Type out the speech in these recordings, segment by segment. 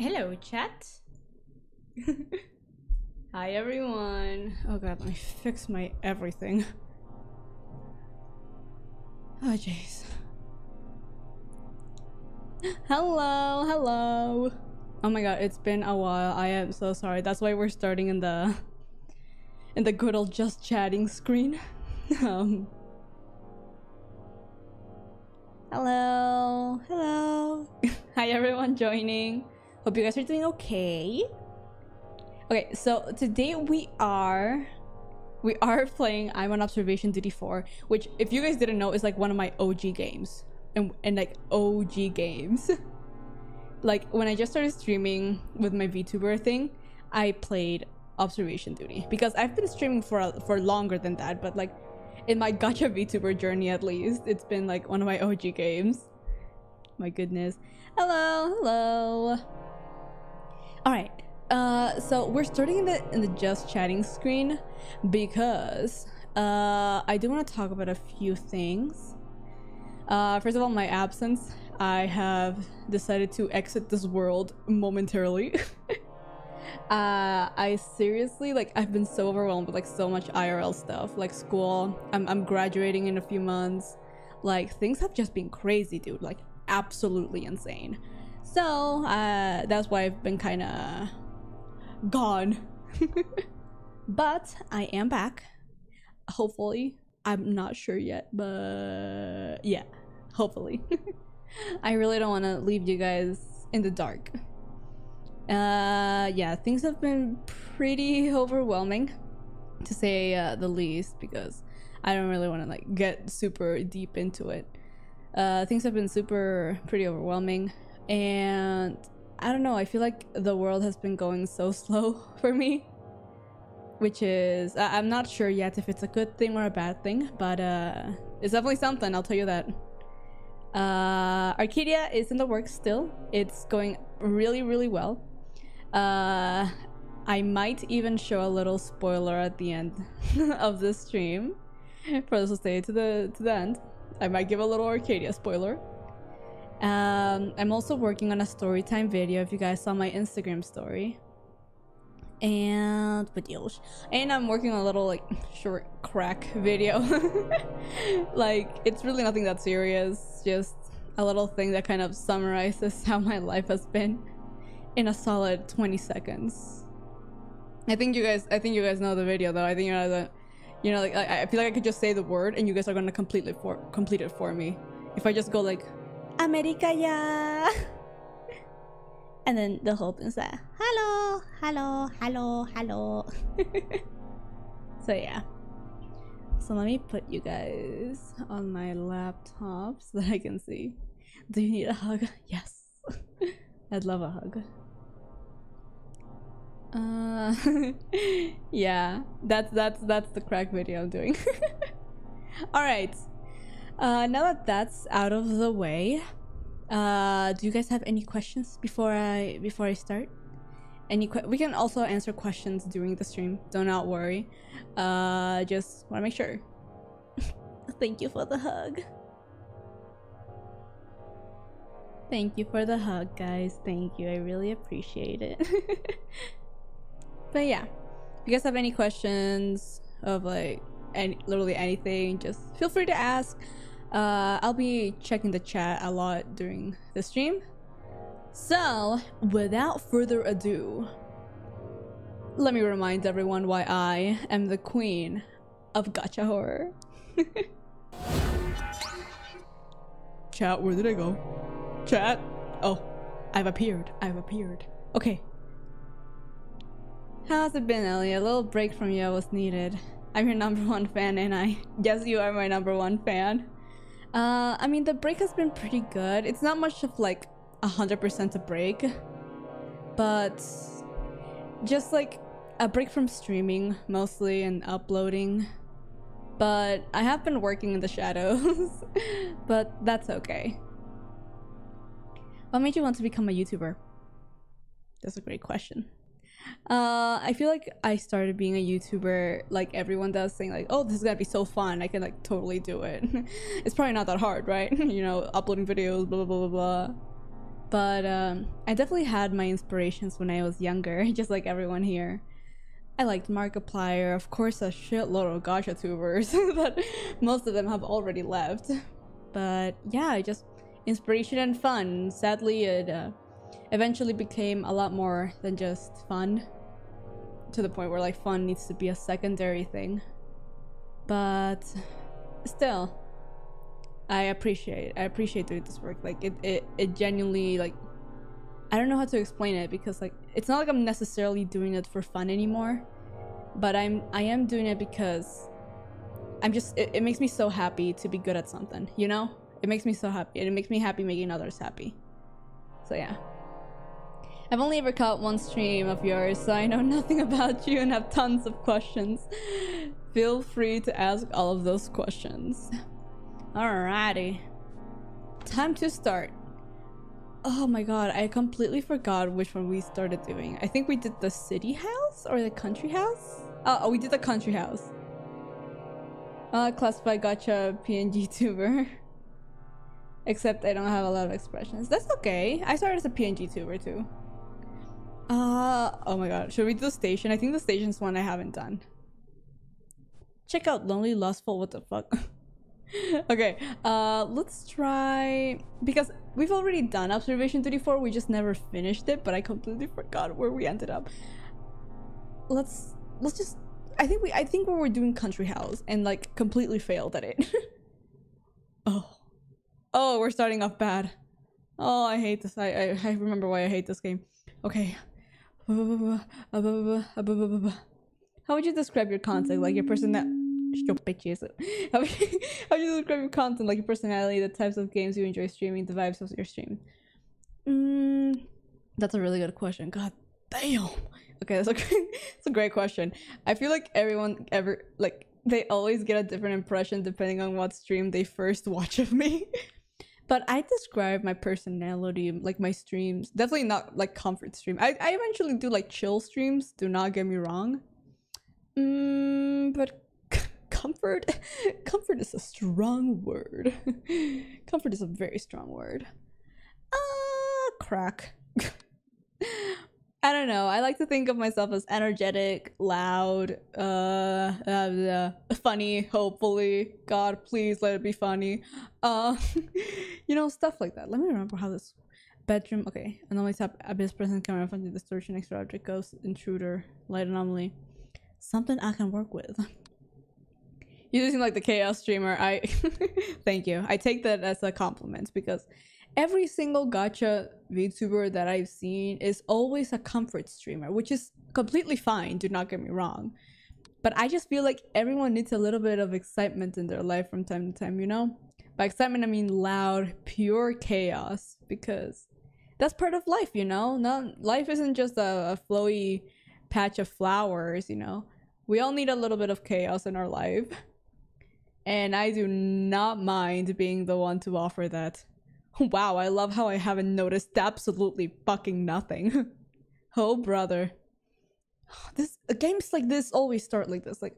Hello, chat. Hi, everyone. Oh god, let me fix my everything. Oh, jeez. Hello, hello. Oh my god, it's been a while. I am so sorry. That's why we're starting in the in the good old just chatting screen. um Hello. Hello. Hi everyone joining. Hope you guys are doing okay. Okay, so today we are we are playing I'm on observation duty 4, which if you guys didn't know is like one of my OG games. And and like OG games. like when I just started streaming with my VTuber thing, I played observation duty because I've been streaming for for longer than that, but like in my gacha VTuber journey at least, it's been like one of my OG games. My goodness. Hello, hello. All right. Uh, so we're starting in the in the just chatting screen because uh, I do want to talk about a few things. Uh, first of all, my absence. I have decided to exit this world momentarily. uh, I seriously like I've been so overwhelmed with like so much IRL stuff, like school. I'm I'm graduating in a few months. Like things have just been crazy, dude. Like absolutely insane. So uh, that's why I've been kind of gone. but I am back. Hopefully. I'm not sure yet, but yeah, hopefully. I really don't want to leave you guys in the dark. Uh, yeah, things have been pretty overwhelming, to say uh, the least, because I don't really want to like get super deep into it. Uh, things have been super pretty overwhelming and I don't know, I feel like the world has been going so slow for me. Which is, I- am not sure yet if it's a good thing or a bad thing, but uh, it's definitely something, I'll tell you that. Uh, Arcadia is in the works still. It's going really, really well. Uh, I might even show a little spoiler at the end of this stream for those who stay to the to the end. I might give a little Arcadia spoiler. Um, I'm also working on a story time video if you guys saw my Instagram story. And videos. And I'm working on a little like short crack video. like it's really nothing that serious, just a little thing that kind of summarizes how my life has been in a solid 20 seconds. I think you guys I think you guys know the video though. I think you know the you know like I, I feel like I could just say the word and you guys are gonna completely for complete it for me. If I just go like America ya. and then the whole thing's like, hello, hello, hello, hello. so yeah. So let me put you guys on my laptop so that I can see. Do you need a hug? Yes. I'd love a hug. Uh, yeah, that's that's that's the crack video I'm doing. All right. Uh, now that that's out of the way, uh, do you guys have any questions before I before I start? Any we can also answer questions during the stream. Do not worry. Uh, just want to make sure. Thank you for the hug. Thank you for the hug, guys. Thank you. I really appreciate it. but yeah, if you guys have any questions of like any literally anything, just feel free to ask. Uh, I'll be checking the chat a lot during the stream. So, without further ado, let me remind everyone why I am the queen of gacha horror. chat, where did I go? Chat? Oh, I've appeared. I've appeared. Okay. How's it been, Ellie? A little break from you was needed. I'm your number one fan, and I. guess you are my number one fan. Uh, I mean, the break has been pretty good. It's not much of like a hundred percent a break, but just like a break from streaming mostly and uploading. But I have been working in the shadows, but that's okay. What made you want to become a YouTuber? That's a great question. Uh, I feel like I started being a YouTuber like everyone does, saying like, "Oh, this is gonna be so fun! I can like totally do it." it's probably not that hard, right? you know, uploading videos, blah blah blah blah. But um, I definitely had my inspirations when I was younger, just like everyone here. I liked Markiplier, of course, a shitload of gacha tubers that most of them have already left. But yeah, just inspiration and fun. Sadly, it uh, eventually became a lot more than just fun to the point where like fun needs to be a secondary thing. But still, I appreciate I appreciate doing this work. Like it, it, it genuinely like I don't know how to explain it because like it's not like I'm necessarily doing it for fun anymore, but I'm I am doing it because I'm just it, it makes me so happy to be good at something, you know? It makes me so happy. It makes me happy making others happy. So yeah. I've only ever caught one stream of yours, so I know nothing about you and have tons of questions. Feel free to ask all of those questions. Alrighty. Time to start. Oh my god, I completely forgot which one we started doing. I think we did the city house or the country house? Oh, oh we did the country house. Uh, classified gacha PNG tuber. Except I don't have a lot of expressions. That's okay. I started as a PNG tuber too. Uh, oh my god. Should we do the station? I think the station's one I haven't done. Check out Lonely Lustful. What the fuck? okay, uh, let's try... Because we've already done Observation 34. We just never finished it, but I completely forgot where we ended up. Let's... Let's just... I think we... I think we were doing Country House and, like, completely failed at it. oh. Oh, we're starting off bad. Oh, I hate this. I, I, I remember why I hate this game. Okay. How would you describe your content? Like your person that your bitches. How would, you, describe your content? Like your personality, the types of games you enjoy streaming, the vibes of your stream. Mm, that's a really good question. God damn. Okay, that's a that's a great question. I feel like everyone ever like they always get a different impression depending on what stream they first watch of me. But I describe my personality, like my streams, definitely not like comfort stream. I, I eventually do like chill streams, do not get me wrong. Mm, but comfort, comfort is a strong word. comfort is a very strong word. Ah, uh, crack. I don't know. I like to think of myself as energetic, loud, uh, uh, uh, funny, hopefully. God, please let it be funny. Uh, you know, stuff like that. Let me remember how this bedroom. Okay, anomaly tap abyss present camera function distortion extra object ghost intruder light anomaly. Something I can work with. You seem like the chaos streamer. I thank you. I take that as a compliment because every single gacha VTuber that I've seen is always a comfort streamer, which is completely fine, do not get me wrong. But I just feel like everyone needs a little bit of excitement in their life from time to time, you know? By excitement, I mean loud, pure chaos, because that's part of life, you know? Not, life isn't just a, a flowy patch of flowers, you know? We all need a little bit of chaos in our life. And I do not mind being the one to offer that. Wow, I love how I haven't noticed absolutely fucking nothing. oh, brother. This games like this always start like this. Like,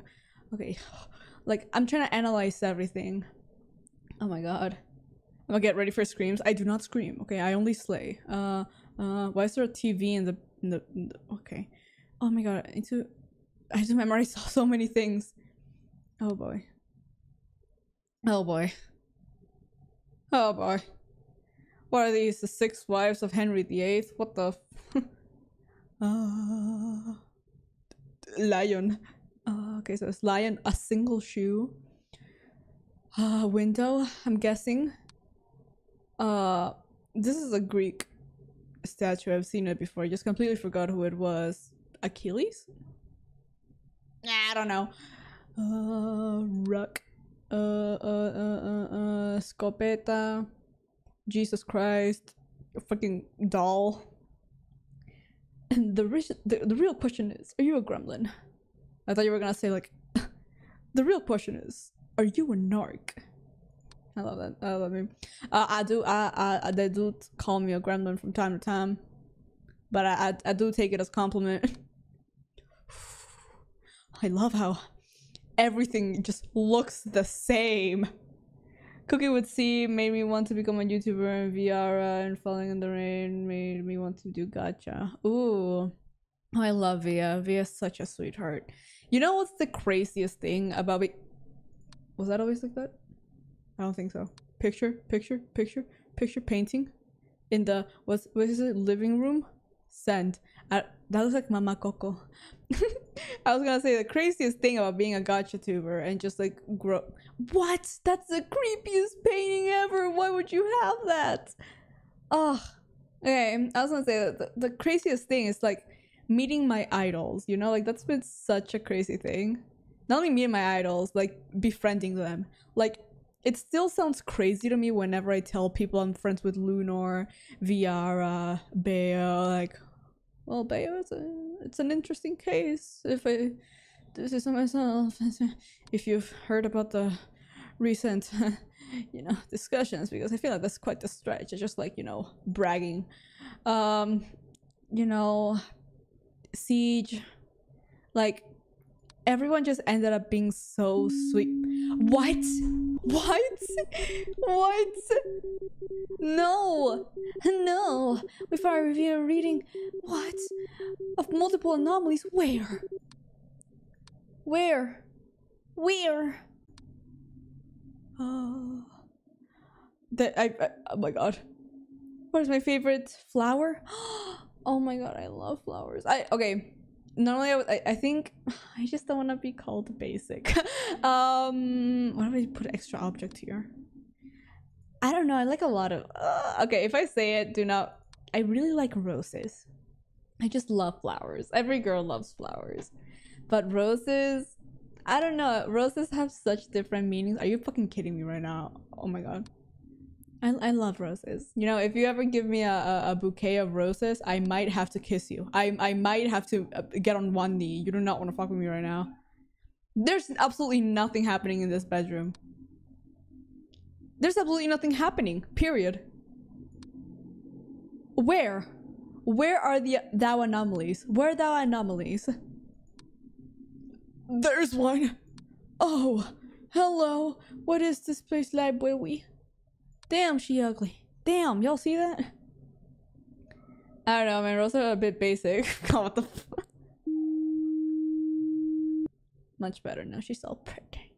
okay, like I'm trying to analyze everything. Oh my god. I'm gonna get ready for screams. I do not scream. Okay, I only slay. Uh, uh, why is there a TV in the, in the, in the okay? Oh my god, I need to, I have to memorize so, so many things. Oh boy. Oh boy. Oh boy. What are these? The six wives of Henry VIII? What the? uh, lion. Uh, okay, so it's lion, a single shoe. Uh, window, I'm guessing. Uh, this is a Greek statue. I've seen it before. I just completely forgot who it was. Achilles? I don't know. Uh, Ruck. Uh, uh, uh, uh, uh, Scopeta. Jesus Christ, fucking doll. And the, the the real question is, are you a gremlin? I thought you were gonna say like, the real question is, are you a narc? I love that. I love him. Uh, I do. I, I they do call me a gremlin from time to time, but I I, I do take it as compliment. I love how everything just looks the same Cooking with C made me want to become a YouTuber, and Viara and Falling in the Rain made me want to do gacha. Ooh. Oh, I love Via. Via's such a sweetheart. You know what's the craziest thing about me? Was that always like that? I don't think so. Picture, picture, picture, picture painting in the what's what is it? Living room. Send. I, that looks like Mama Coco. I was gonna say the craziest thing about being a gacha tuber and just like grow. What? That's the creepiest painting ever. Why would you have that? Oh, okay. I was gonna say that the, the craziest thing is like meeting my idols. You know, like that's been such a crazy thing. Not only meeting my idols, like befriending them. Like it still sounds crazy to me whenever I tell people I'm friends with Lunar, Viara, Bayo, Like, well, Bayo is a it's an interesting case. If I this is myself, if you've heard about the recent, you know, discussions, because I feel like that's quite the stretch. It's just like you know bragging. Um, you know, siege, like everyone just ended up being so sweet. What? What? What? No! No! With our review reading, what? Of multiple anomalies? Where? Where? Where? Oh. That I, I oh my god. What is my favorite flower? Oh my god, I love flowers. I okay normally I, I think I just don't want to be called basic. um, what if I put extra object here? I don't know. I like a lot of. Uh, okay, if I say it, do not. I really like roses. I just love flowers. Every girl loves flowers, but roses. I don't know. Roses have such different meanings. Are you fucking kidding me right now? Oh my god. I, I love roses. You know, if you ever give me a, a, bouquet of roses, I might have to kiss you. I, I might have to uh, get on one knee. You do not want to fuck with me right now. There's absolutely nothing happening in this bedroom. There's absolutely nothing happening. Period. Where? Where are the thou anomalies? Where are thou anomalies? There's one. Oh, hello. What is this place like, boy? Damn, she ugly. Damn, y'all see that? I don't know, man. Rosa a bit basic. God, what the Much better now. She's so pretty.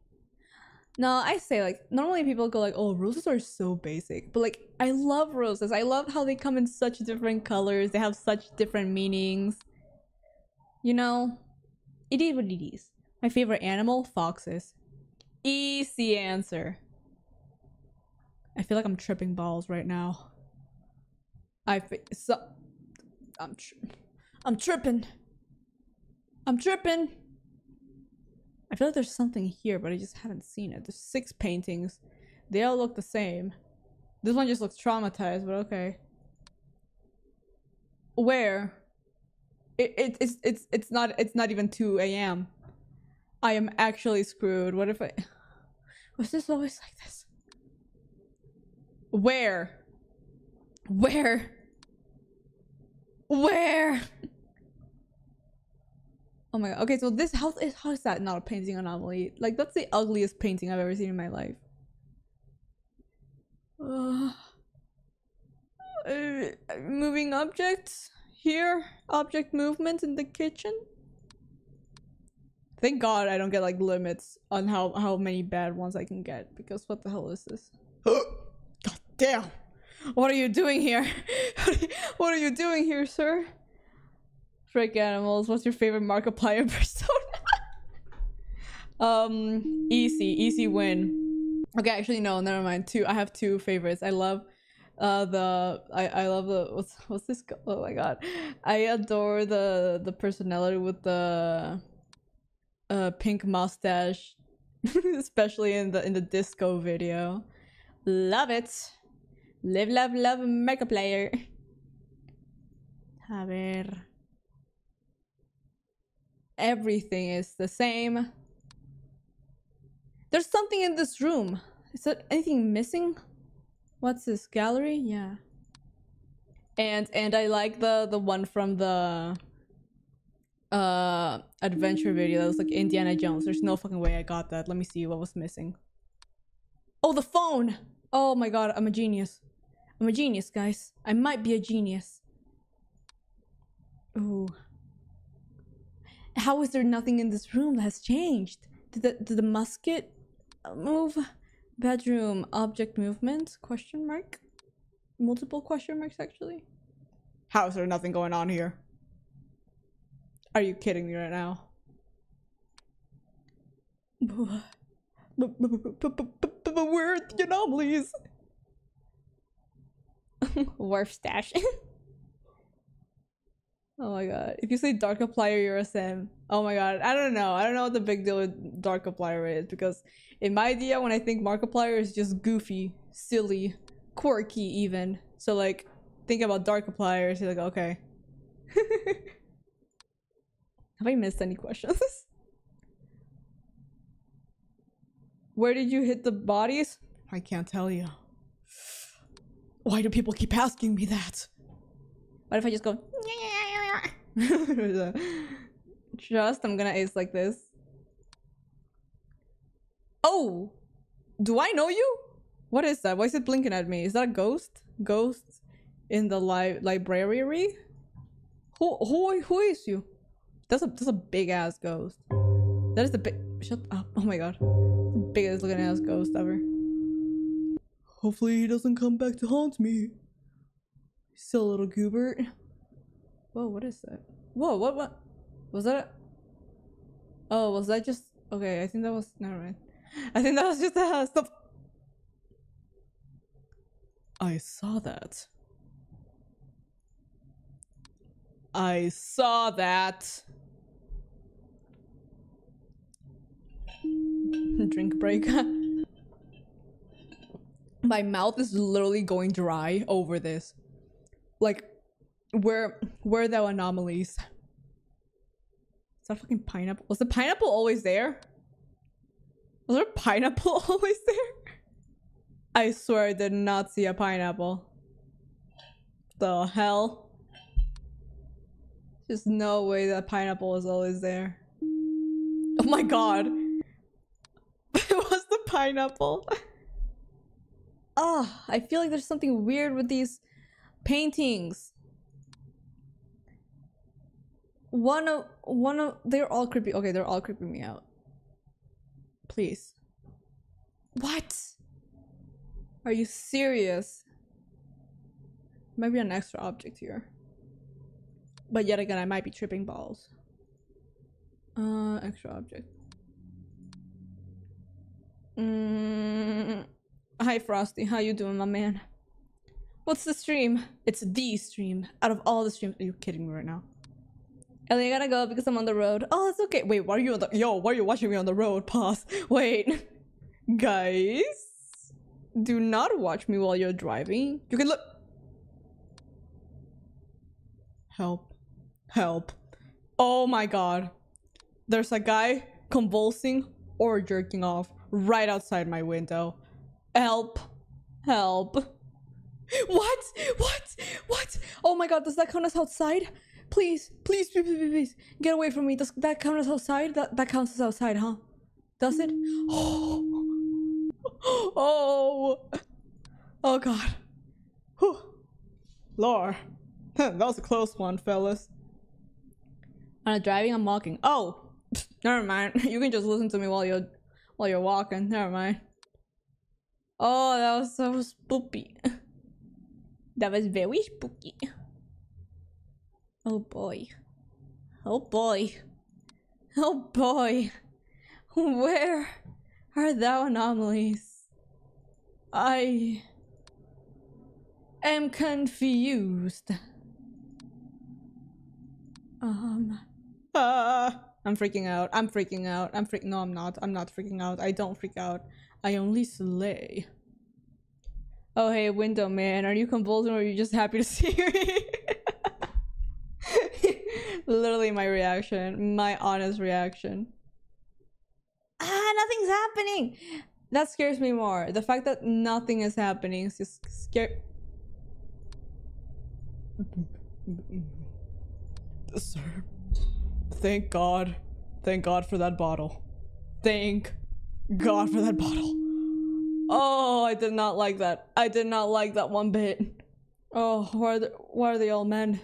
No, I say like normally people go like, "Oh, roses are so basic," but like I love roses. I love how they come in such different colors. They have such different meanings. You know, it is what it is. My favorite animal, foxes. Easy answer. I feel like I'm tripping balls right now. I so I'm tri I'm tripping. I'm tripping. I feel like there's something here, but I just haven't seen it. There's six paintings. They all look the same. This one just looks traumatized, but okay. Where? It, it it's it's it's not it's not even 2 a.m. I am actually screwed. What if I was this always like this? Where? Where? Where? Oh my god. Okay, so this house is how is that not a painting anomaly? Like that's the ugliest painting I've ever seen in my life. Uh, uh, moving objects here. Object movement in the kitchen. Thank God I don't get like limits on how how many bad ones I can get because what the hell is this? God Damn. What are you doing here? what are you doing here, sir? Freak animals. What's your favorite Markiplier persona? um, easy, easy win. Okay, actually no, never mind. Two. I have two favorites. I love uh the I I love the what's what's this oh my god. I adore the the personality with the pink mustache especially in the in the disco video. Love it. Live, love, love, Markiplier. A ver. Everything is the same. There's something in this room. Is there anything missing? What's this gallery? Yeah. And and I like the the one from the uh adventure video that was like Indiana Jones. There's no fucking way I got that. Let me see what was missing. Oh, the phone! Oh my god, I'm a genius. I'm a genius, guys. I might be a genius. Ooh. How is there nothing in this room that has changed? Did the, did the musket move? Bedroom object movement? Question mark? Multiple question marks, actually. How is there nothing going on here? Are you kidding me right now? Where are the anomalies? Wharf stash. oh my god. If you say dark Darkiplier, you're a sim. Oh my god. I don't know. I don't know what the big deal with dark Darkiplier is because in my idea, when I think Markiplier is just goofy, silly, quirky even. So like, think about Darkiplier, you're like, okay. Have I missed any questions? Where did you hit the bodies? I can't tell you. Why do people keep asking me that? What if I just go Just I'm gonna ace like this. Oh! Do I know you? What is that? Why is it blinking at me? Is that a ghost? Ghost in the li library? Who who who is you? That's a that's a big ass ghost. That is the big shut up. Oh my god biggest looking ass ghost ever. Hopefully he doesn't come back to haunt me. Still a little goobert. Whoa, what is that? Whoa, what what? Was that a... Oh, was that just... Okay, I think that was... Never mind. I think that was just a... Stop! I saw that. I saw that. drink break. My mouth is literally going dry over this. Like, where where are the anomalies? Is that fucking pineapple? Was the pineapple always there? Was there a pineapple always there? I swear I did not see a pineapple. The hell? There's no way that pineapple was always there. Oh my god it was the pineapple. Oh, I feel like there's something weird with these paintings. One of one of they're all creepy. Okay, they're all creeping me out. Please. What? Are you serious? Maybe an extra object here. But yet again, I might be tripping balls. Uh, extra object. Mm, hi Frosty, how you doing, my man? What's the stream? It's the stream. Out of all the streams, are you kidding me right now? Ellie, I gotta go because I'm on the road. Oh, it's okay. Wait, why are you on the- Yo, why are you watching me on the road? Pause. Wait. Guys, do not watch me while you're driving. You can look- Help. Help. Oh my god. There's a guy convulsing or jerking off right outside my window. Help. Help. What? What? What? Oh my god, does that count as outside? Please, please, please, please, please, get away from me. Does that count as outside? That that counts as outside, huh? Does it? Oh, oh, oh god. Whew. Lord, that was a close one, fellas. I'm driving, I'm walking. Oh, never mind. You can just listen to me while you're while you're walking. Never mind. Oh, that was so spooky. that was very spooky. Oh boy. Oh boy. Oh boy. Where are thou anomalies? I am confused. Um. I'm freaking out. I'm freaking out. I'm freaking. No, I'm not. I'm not freaking out. I don't freak out. I only slay. Oh, hey, window man. Are you convulsing or are you just happy to see me? Literally my reaction. My honest reaction. Ah, nothing's happening. That scares me more. The fact that nothing is happening is just scary. Sir. Thank God. Thank God for that bottle. Thank God for that bottle. Oh, I did not like that. I did not like that one bit. Oh, why are they, why are they all men?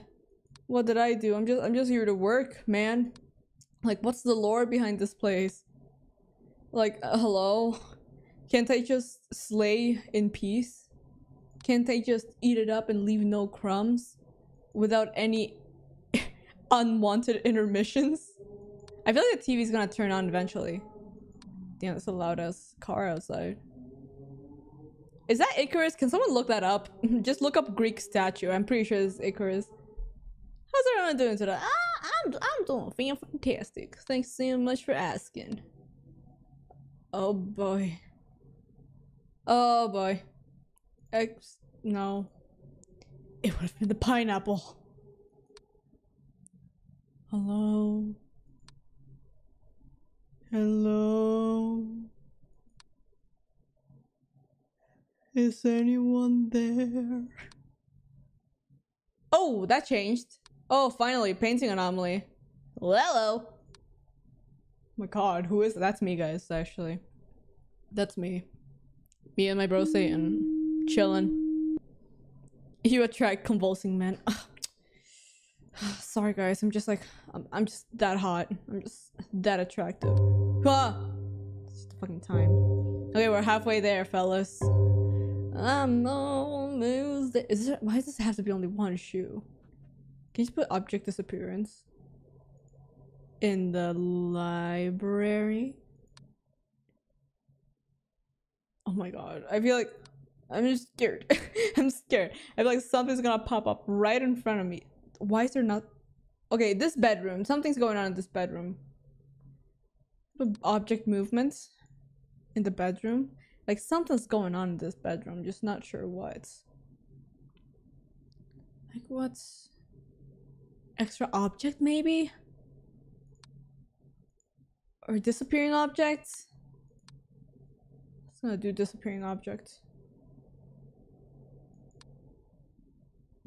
What did I do? I'm just I'm just here to work, man. Like, what's the lore behind this place? Like, uh, hello? Can't I just slay in peace? Can't I just eat it up and leave no crumbs? Without any unwanted intermissions? I feel like the TV's gonna turn on eventually. Damn, that's the loudest car outside. Is that Icarus? Can someone look that up? Just look up Greek statue. I'm pretty sure it's Icarus. How's everyone doing today? Ah, I'm I'm doing fantastic. Thanks so much for asking. Oh boy. Oh boy. X no. It would have been the pineapple. Hello. Hello. Is anyone there? Oh, that changed. Oh, finally, painting anomaly. Hello. Oh my god, who is that? That's me, guys, actually. That's me. Me and my bro Satan. Chillin'. You attract convulsing men. Sorry, guys. I'm just like, I'm, I'm just that hot. I'm just that attractive. Ah! It's the fucking time. Okay, we're halfway there, fellas. I'm almost there. Is there, why does this have to be only one shoe? Can you just put object disappearance? In the library? Oh my god. I feel like I'm just scared. I'm scared. I feel like something's gonna pop up right in front of me. Why is there not Okay, this bedroom. Something's going on in this bedroom. Object movements in the bedroom. Like something's going on in this bedroom, just not sure what. Like what's extra object maybe? Or disappearing objects? Let's gonna do disappearing objects.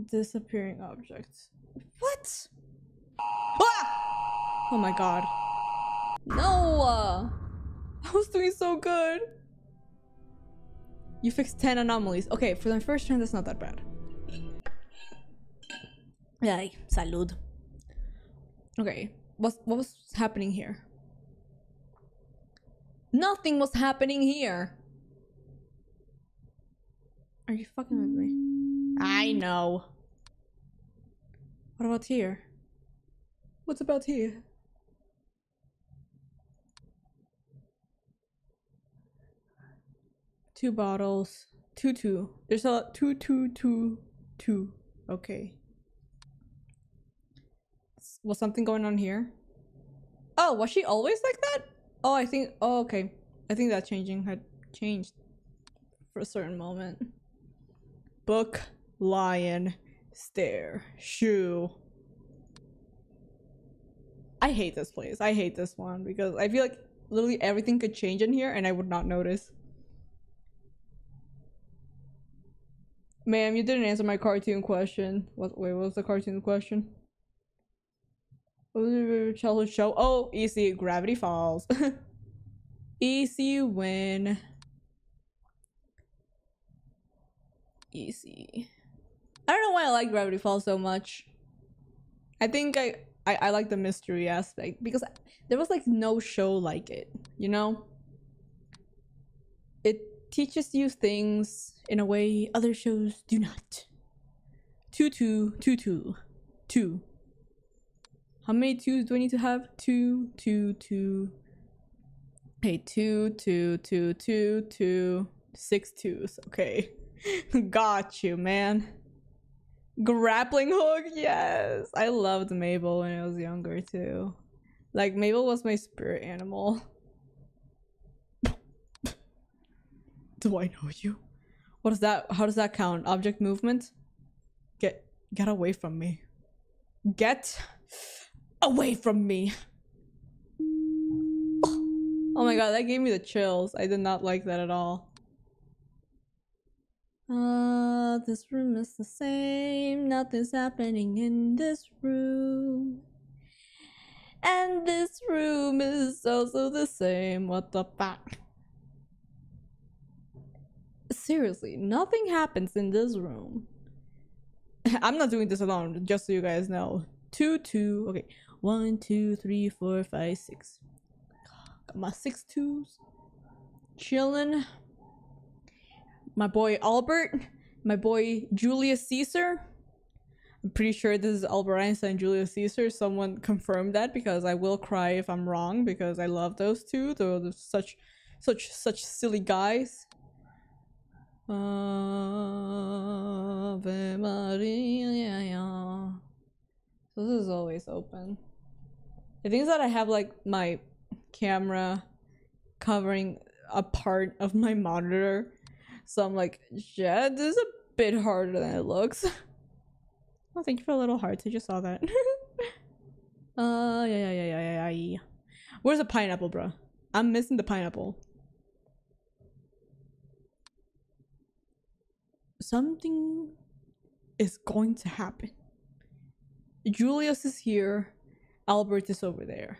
Disappearing objects. What? Ah! Oh my god. No! I was doing so good. You fixed 10 anomalies. Okay, for my first turn, that's not that bad. Ay, salud. Okay, what, what was happening here? Nothing was happening here. Are you fucking with me? I know. What about here? What's about here? Two bottles. Two, two. There's a two, two, two, two. Okay. Was something going on here? Oh, was she always like that? Oh, I think. Oh, okay. I think that changing had changed for a certain moment. Book, lion, stare, shoe. I hate this place. I hate this one because I feel like literally everything could change in here and I would not notice. Ma'am, you didn't answer my cartoon question. What? Wait, what was the cartoon question? What was your childhood show? Oh, easy. Gravity Falls. easy win. Easy. I don't know why I like Gravity Falls so much. I think I, I, I like the mystery aspect because there was like no show like it, you know? It teaches you things in a way other shows do not. Two, two, two, two, two. How many twos do I need to have? Two, two, two. Okay, two, two, two, two, two, six twos. Okay. Got you, man. Grappling hook, yes. I loved Mabel when I was younger too. Like Mabel was my spirit animal. Do I know you? What is that? How does that count? Object movement? Get get away from me. Get away from me. Oh my god, that gave me the chills. I did not like that at all. Uh, this room is the same. Nothing's happening in this room. And this room is also the same. What the fuck? seriously, nothing happens in this room. I'm not doing this alone, just so you guys know. Two, two, okay. One, two, three, four, five, six. Got my six twos. Chilling. My boy Albert. My boy Julius Caesar. I'm pretty sure this is Albert Einstein, Julius Caesar. Someone confirmed that because I will cry if I'm wrong because I love those two. They're, such, such, such silly guys. Ave Maria. So this is always open. The thing is that I have like my camera covering a part of my monitor. So I'm like, yeah, this is a bit harder than it looks. Oh, thank you for a little hearts. I just saw that. uh, yeah, yeah, yeah, yeah, yeah, yeah. Where's the pineapple, bro? I'm missing the pineapple. Something is going to happen. Julius is here. Albert is over there.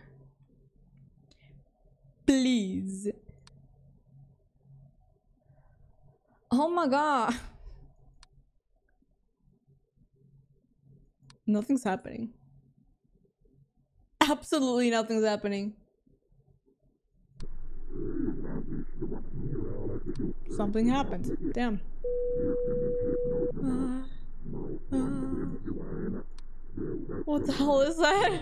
Please. Oh my god. Nothing's happening. Absolutely nothing's happening. Something happened. Damn. Uh, uh, what the hell is that?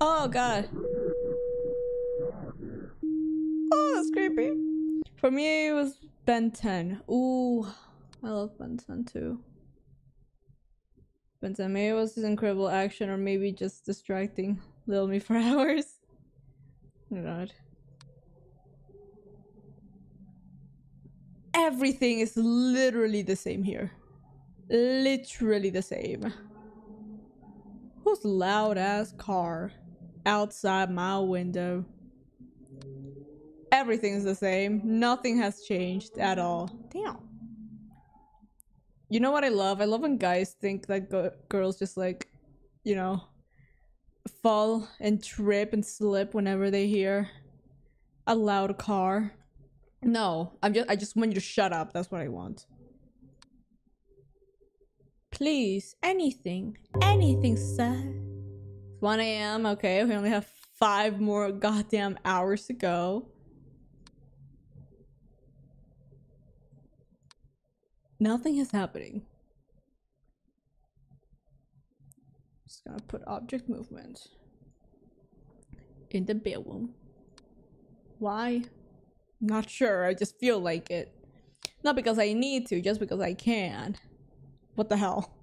Oh god. Oh, that's creepy. For me, it was Ben 10. Ooh, I love Ben 10 too. Ben 10. Maybe it was his incredible action, or maybe just distracting little me for hours. God. Everything is literally the same here. Literally the same. Whose loud ass car outside my window? Everything is the same. Nothing has changed at all. Damn. You know what I love? I love when guys think that girls just like, you know, fall and trip and slip whenever they hear a loud car. No, I'm just I just want you to shut up. That's what I want. Please, anything, anything, sir. 1 a.m. Okay, we only have five more goddamn hours to go. Nothing is happening. Just gonna put object movement in the bedroom. Why? Not sure. I just feel like it. Not because I need to, just because I can. What the hell?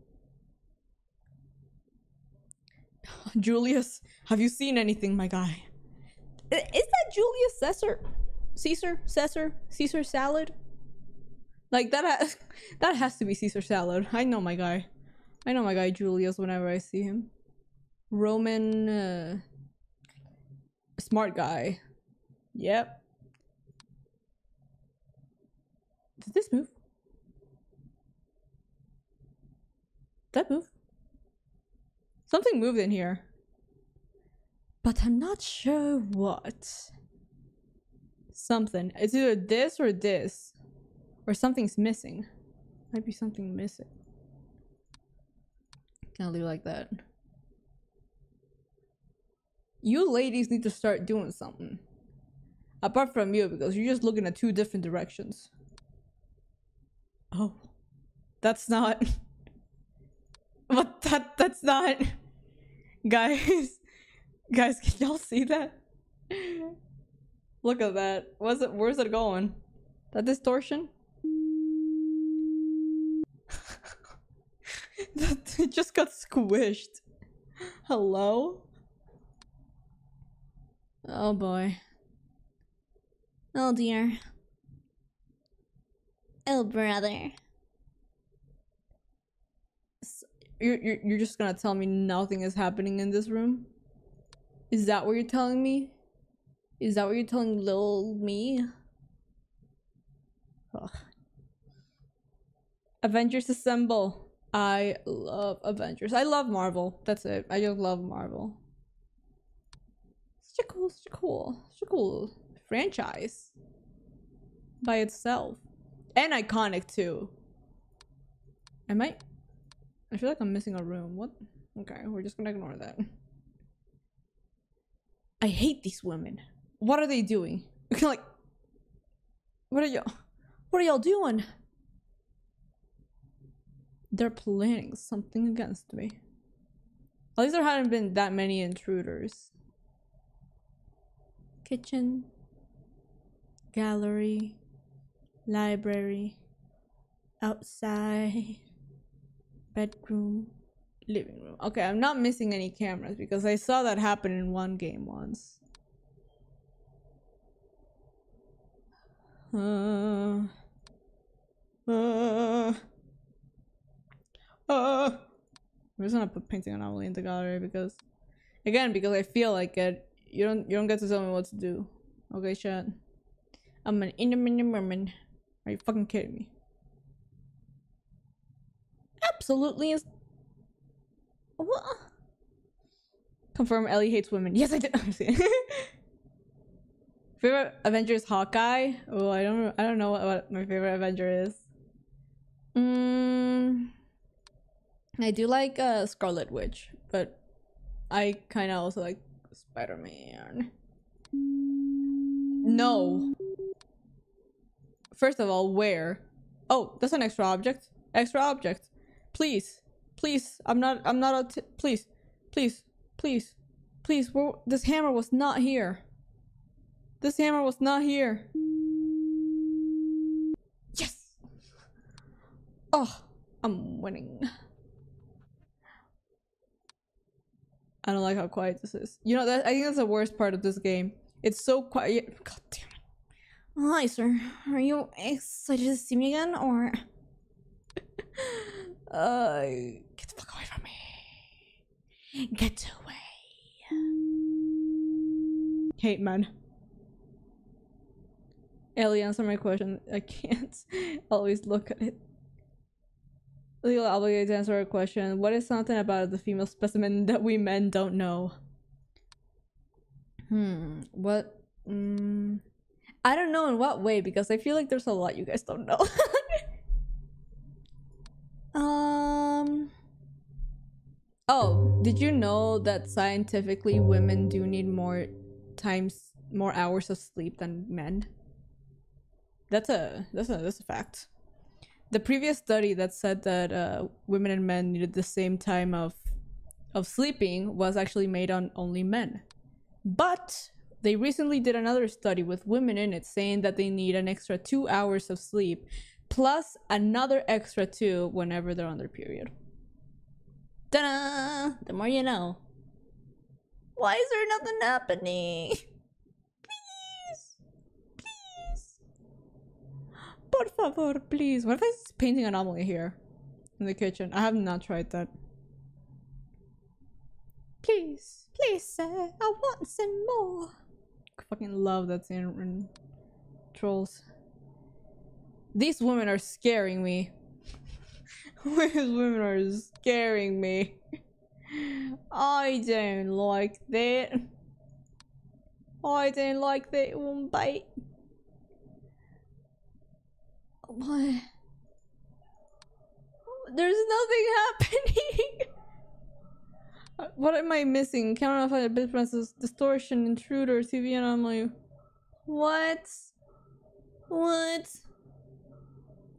Julius, have you seen anything, my guy? Is that Julius Caesar? Caesar? Caesar? Caesar salad? Like that ha- that has to be Caesar salad. I know my guy. I know my guy Julius whenever I see him. Roman uh, smart guy. Yep. Did this move? That move? Something moved in here. But I'm not sure what. Something. It's either this or this. Or something's missing. Might be something missing. Can't leave like that. You ladies need to start doing something. Apart from you, because you're just looking at two different directions. Oh. That's not. But that that's not. Guys. Guys, can y'all see that? Look at that. What's it where's it going? That distortion? that it just got squished. Hello? Oh boy. Oh dear. Oh brother. You're, you're, you're just gonna tell me nothing is happening in this room? Is that what you're telling me? Is that what you're telling little me? Ugh. Avengers Assemble. I love Avengers. I love Marvel. That's it. I just love Marvel. Such a cool, such a cool, such a cool franchise. by itself. And iconic too. Am I? I feel like I'm missing a room. What? Okay, we're just gonna ignore that. I hate these women. What are they doing? like, what are y'all? What are y'all doing? They're planning something against me. At least there hadn't been that many intruders. Kitchen, gallery, library, outside, bedroom, living room. Okay, I'm not missing any cameras because I saw that happen in one game once. Uh, uh, uh. I'm just gonna put painting anomaly in the gallery because, again, because I feel like it. You don't you don't get to tell me what to do. Okay, chat. I'm an independent merman. Are you fucking kidding me? Absolutely is. What? Confirm Ellie hates women. Yes, I did. favorite Avenger is Hawkeye. Oh, I don't. I don't know what, what my favorite Avenger is. Mm, I do like uh, Scarlet Witch, but I kind of also like Spider Man. No. First of all, where? Oh, that's an extra object. Extra object. Please, please. I'm not. I'm not. A please, please, please, please. this hammer was not here. This hammer was not here. Yes. Oh, I'm winning. I don't like how quiet this is. You know, that I think that's the worst part of this game. It's so quiet. God damn it. Hi, sir. Are you excited to see me again, or... uh, get the fuck away from me. Get away. Hate man. Ellie, answer my question. I can't always look at it legal obligated to answer a question. What is something about the female specimen that we men don't know? Hmm. What? Mm, I don't know in what way because I feel like there's a lot you guys don't know. um. Oh, did you know that scientifically women do need more times, more hours of sleep than men? That's a that's a that's a fact the previous study that said that uh, women and men needed the same time of of sleeping was actually made on only men. But they recently did another study with women in it saying that they need an extra two hours of sleep plus another extra two whenever they're on their period. Ta-da! The more you know. Why is there nothing happening? Por favor, please. What if I painting anomaly here? In the kitchen. I have not tried that. Please. Please, sir. I want some more. I fucking love that scene in Trolls. These women are scaring me. These women are scaring me. I don't like that. I don't like that one bite. What? There's nothing happening. what am I missing? Camera file, bit presses, distortion, intruder, TV anomaly. What? What?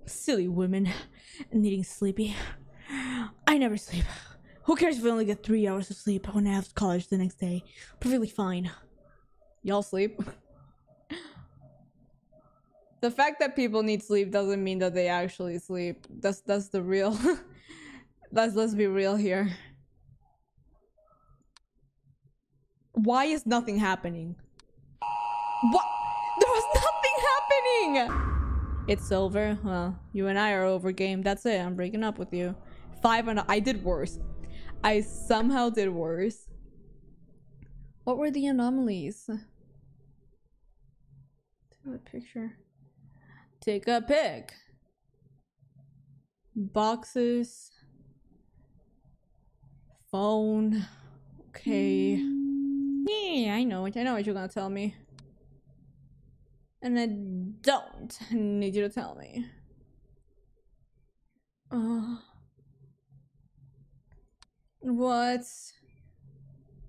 Silly women needing sleepy. I never sleep. Who cares if I only get three hours of sleep when I have college the next day? Perfectly fine. Y'all sleep? the fact that people need sleep doesn't mean that they actually sleep. That's that's the real. let's let's be real here. Why is nothing happening? What? There was nothing happening. It's over. Well, you and I are over game. That's it. I'm breaking up with you. Five and I did worse. I somehow did worse. What were the anomalies? The picture. Take a pic. Boxes. Phone. Okay. Yeah, I know it. I know what you're gonna tell me. And I don't need you to tell me. Uh, what?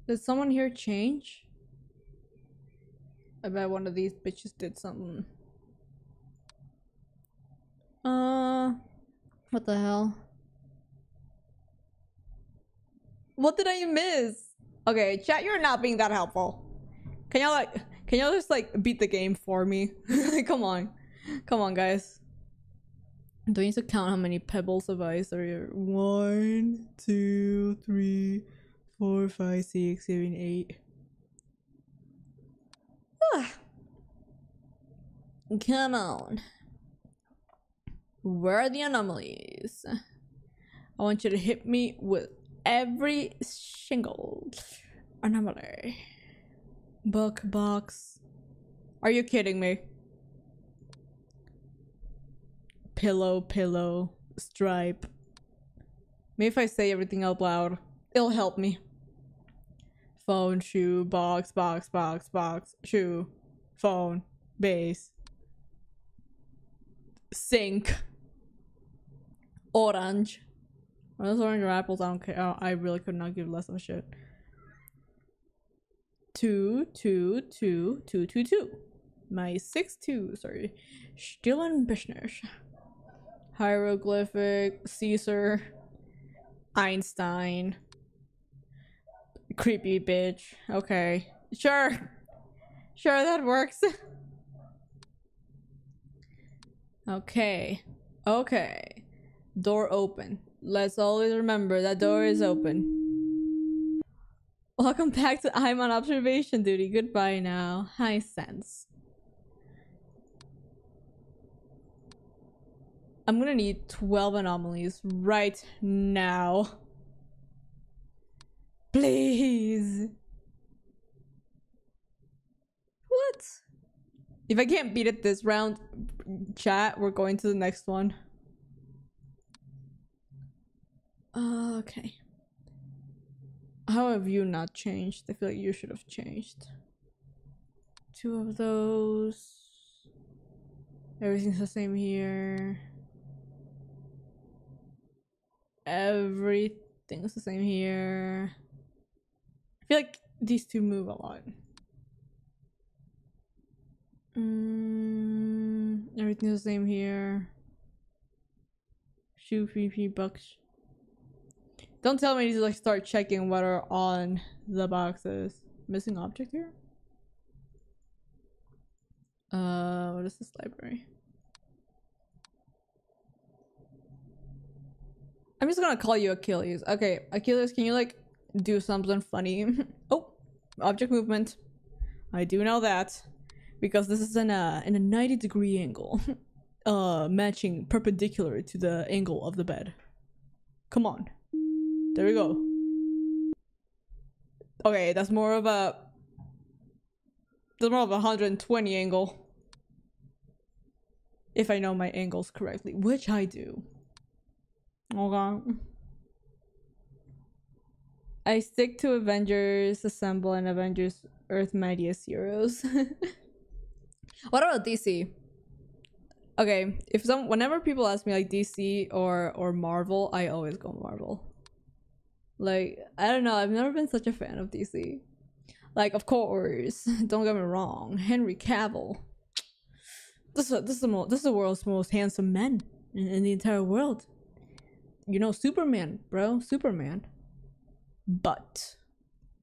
Did someone here change? I bet one of these bitches did something. Uh, what the hell? What did I miss? Okay, chat, you're not being that helpful. Can y'all like, can y'all just like beat the game for me? Come on. Come on, guys. Do I need to count how many pebbles of ice are here? One, two, three, four, five, six, seven, eight. Ah. Come on. Where are the anomalies? I want you to hit me with every single anomaly. Book box. Are you kidding me? Pillow, pillow, stripe. Maybe if I say everything out loud, it'll help me. Phone, shoe, box, box, box, box, shoe, phone, base, sink, orange. Are those orange or apples? I don't care. Oh, I really could not give less of a shit. Two, two, two, two, two, two. My six two, sorry. Stillen business. Hieroglyphic, Caesar, Einstein. Creepy bitch. Okay. Sure. Sure, that works. okay. Okay. Door open. Let's always remember that door is open. Welcome back to I'm on observation duty. Goodbye now. Hi, sense. I'm gonna need 12 anomalies right now. Please. What? If I can't beat it this round, chat, we're going to the next one. Okay. How have you not changed? I feel like you should have changed. Two of those. Everything's the same here. Everything's the same here. I feel like these two move a lot. Mm, everything's the same here. Shoe PP bucks. Don't tell me I need to like start checking what are on the boxes. Missing object here? Uh, what is this library? I'm just gonna call you Achilles. Okay, Achilles, can you like do something funny? oh, object movement. I do know that because this is in a in a 90 degree angle, uh, matching perpendicular to the angle of the bed. Come on. There we go. Okay, that's more of a... That's more of a 120 angle. If I know my angles correctly, which I do. Okay. I stick to Avengers Assemble and Avengers Earth Mightiest Heroes. what about DC? Okay, if some whenever people ask me like DC or or Marvel, I always go Marvel. Like, I don't know, I've never been such a fan of DC. Like, of course, don't get me wrong, Henry Cavill. This is this is the most, this is the world's most handsome man in, in the entire world. You know, Superman, bro, Superman. But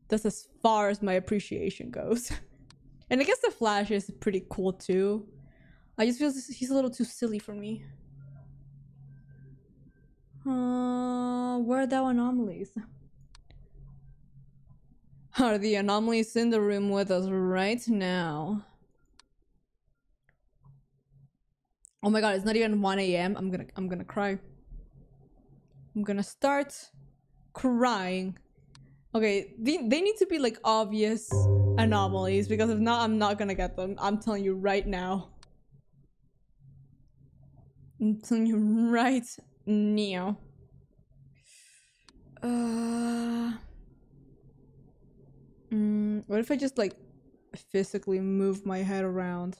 that's as far as my appreciation goes. and I guess the Flash is pretty cool too. I just feel he's a little too silly for me. Uh, where are the anomalies? Are the anomalies in the room with us right now? Oh my god, it's not even 1 a.m. I'm gonna I'm gonna cry. I'm gonna start crying. Okay, they, they need to be like obvious anomalies because if not, I'm not gonna get them. I'm telling you right now. I'm telling you right Neo. Uh, mm, what if I just like physically move my head around?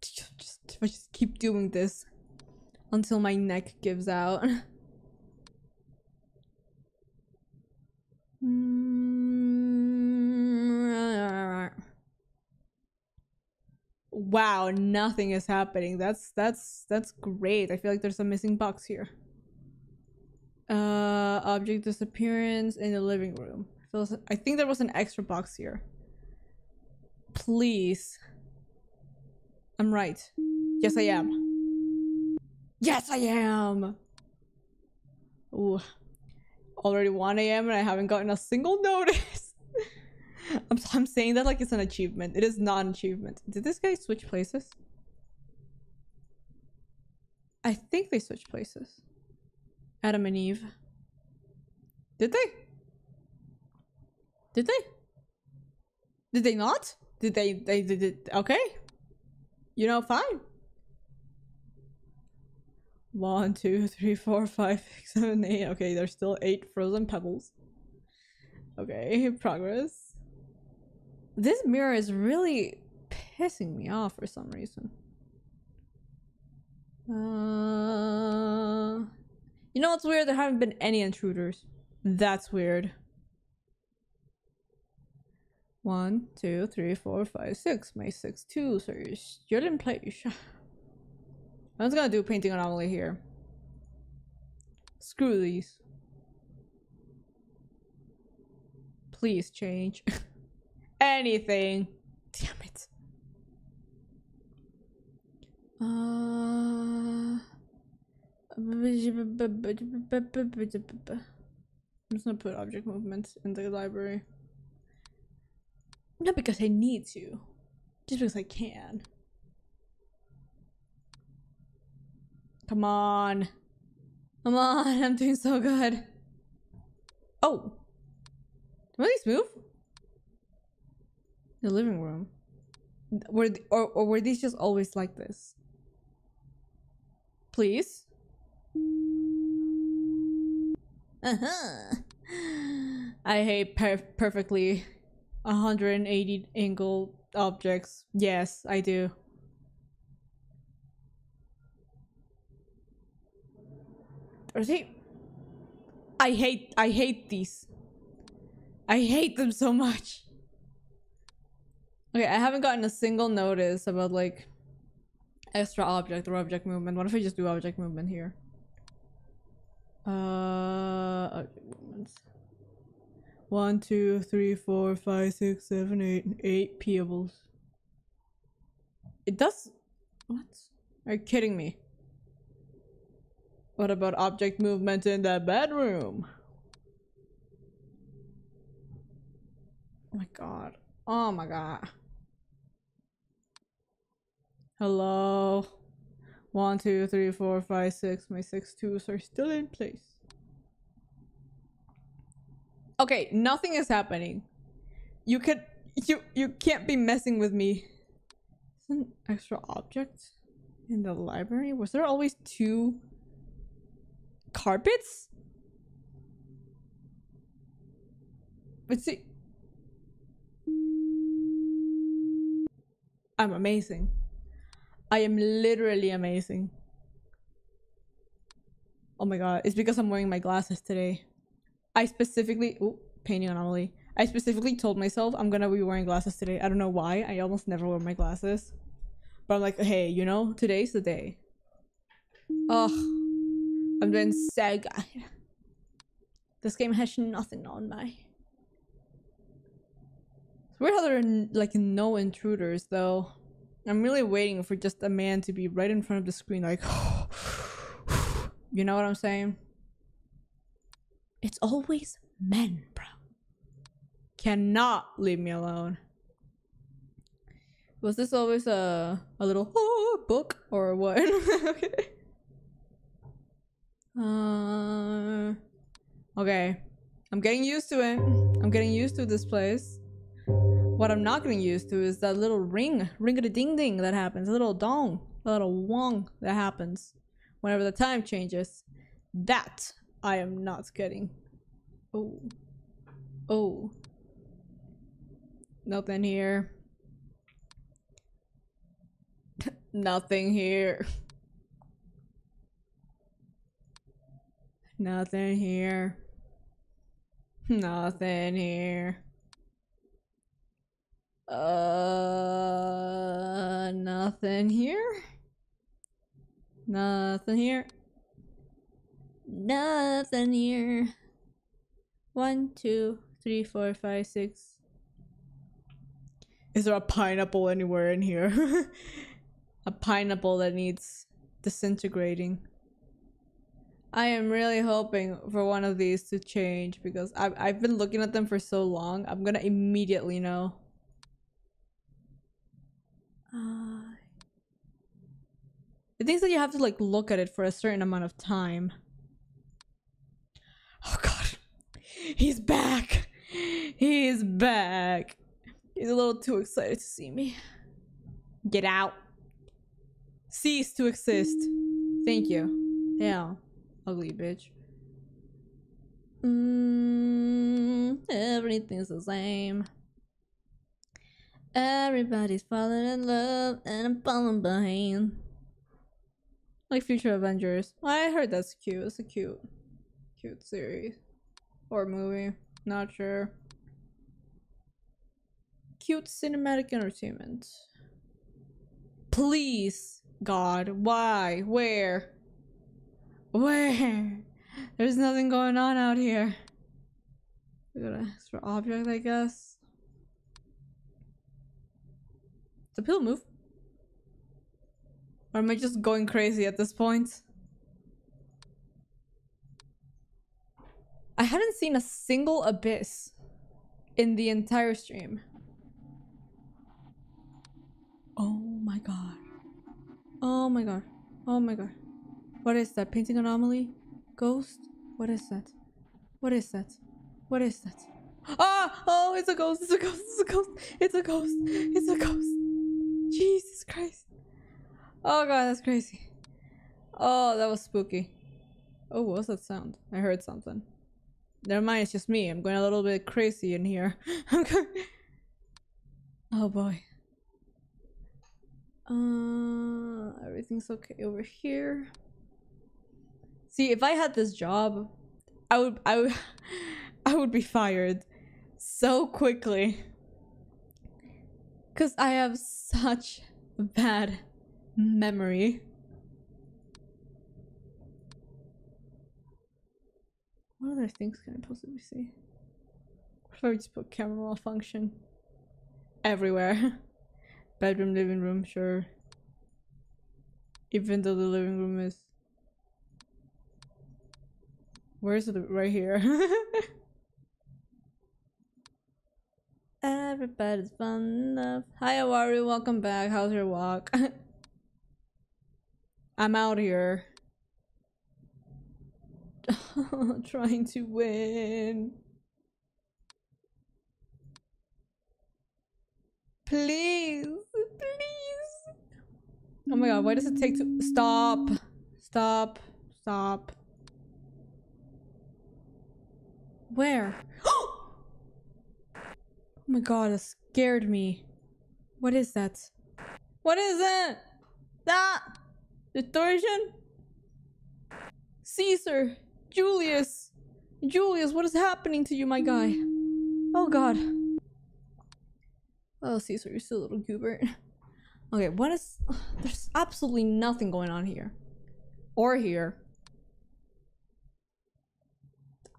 Just, if I just keep doing this until my neck gives out. Mm. Wow, nothing is happening. That's that's that's great. I feel like there's a missing box here. Uh, object disappearance in the living room. I think there was an extra box here. Please. I'm right. Yes, I am. Yes, I am! Ooh. Already 1 a.m. and I haven't gotten a single notice. I'm, I'm saying that like it's an achievement. It is not an achievement. Did this guy switch places? I think they switched places. Adam and Eve. Did they? Did they? Did they not? Did they, they did it? Okay. You know, fine. One, two, three, four, five, six, seven, eight. Okay, there's still eight frozen pebbles. Okay, progress. This mirror is really pissing me off for some reason. Uh, you know what's weird? There haven't been any intruders. That's weird. One, two, three, four, five, six. My six two, so still in place. I'm just gonna do painting anomaly here. Screw these. Please change. Anything. Damn it. Uh... I'm just gonna put object movements in the library. Not because I need to, just because I can. Come on. Come on, I'm doing so good. Oh. Will these move? The living room. Were th or, or were these just always like this? Please? Uh-huh. I hate per perfectly 180 angle objects. Yes, I do. Or see, I hate I hate these. I hate them so much. Okay, I haven't gotten a single notice about like extra object or object movement. What if I just do object movement here? Uh, object movements. One, two, three, four, five, six, seven, eight, eight peeables. It does. What? Are you kidding me? What about object movement in the bedroom? Oh my god. Oh my god. Hello. One, two, three, four, five, six. My six twos are still in place. Okay, nothing is happening. You could you you can't be messing with me. An extra object in the library? Was there always two carpets? Let's see. I'm amazing. I am literally amazing. Oh my god, it's because I'm wearing my glasses today. I specifically ooh, painting anomaly. I specifically told myself I'm gonna be wearing glasses today. I don't know why. I almost never wear my glasses. But I'm like, hey, you know, today's the day. Oh, I'm doing good. This game has nothing on me. It's weird how there are like no intruders though. I'm really waiting for just a man to be right in front of the screen like you know what I'm saying? It's always men, bro. Cannot leave me alone. Was this always a a little oh, book or what? okay. Uh, okay. I'm getting used to it. I'm getting used to this place. What I'm not getting used to is that little ring, ring a ding ding that happens, a little dong, a little wong that happens whenever the time changes. That I am not getting. Oh. Oh. Nothing here. Nothing here. Nothing here. Nothing here. Uh, nothing here. Nothing here. Nothing here. One, two, three, four, five, six. Is there a pineapple anywhere in here? a pineapple that needs disintegrating. I am really hoping for one of these to change because I've, I've been looking at them for so long. I'm gonna immediately know. Uh, it thinks that you have to like look at it for a certain amount of time. Oh god. He's back. He's back. He's a little too excited to see me. Get out. Cease to exist. Thank you. Yeah. Ugly bitch. Mm, everything's the same. Everybody's falling in love and I'm falling behind. Like Future Avengers. I heard that's cute. It's a cute, cute series. Or movie. Not sure. Cute cinematic entertainment. Please, God. Why? Where? Where? There's nothing going on out here. We got an extra object, I guess. The pill move? Or am I just going crazy at this point? I hadn't seen a single abyss in the entire stream. Oh my god. Oh my god. Oh my god. What is that? Painting anomaly? Ghost? What is that? What is that? What is that? Ah! Oh, it's a ghost. It's a ghost. It's a ghost. It's a ghost. It's a ghost. Jesus Christ. Oh god, that's crazy. Oh, that was spooky. Oh, what was that sound? I heard something. Never mind, it's just me. I'm going a little bit crazy in here. oh boy. Uh, everything's okay over here. See, if I had this job, I would, I would, I would be fired so quickly. Cause I have such bad memory. What other things can I possibly see? If I just put camera malfunction everywhere? Bedroom, living room, sure. Even though the living room is... Where is it? Right here. Everybody's fun enough. Hi Awaru, welcome back. How's your walk? I'm out here. trying to win. Please, please. Oh my god, why does it take to stop? Stop. Stop. Where? Oh, oh my god, it scared me. What is that? What is it? That distortion? Caesar, Julius! Julius, what is happening to you, my guy? Oh god. Oh, Caesar, you're still a little goober. Okay, what is... There's absolutely nothing going on here. Or here.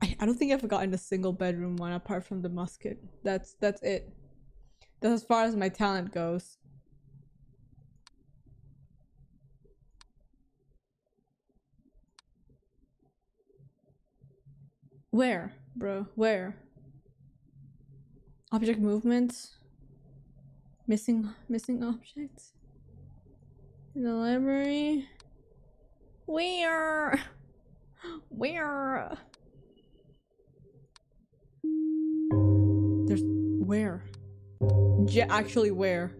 I, I don't think I've gotten a single bedroom one apart from the musket. That's that's it. That's as far as my talent goes. Where, bro? Where? Object movement. Missing missing objects. In the library. Where? Where? Where? Yeah, actually where?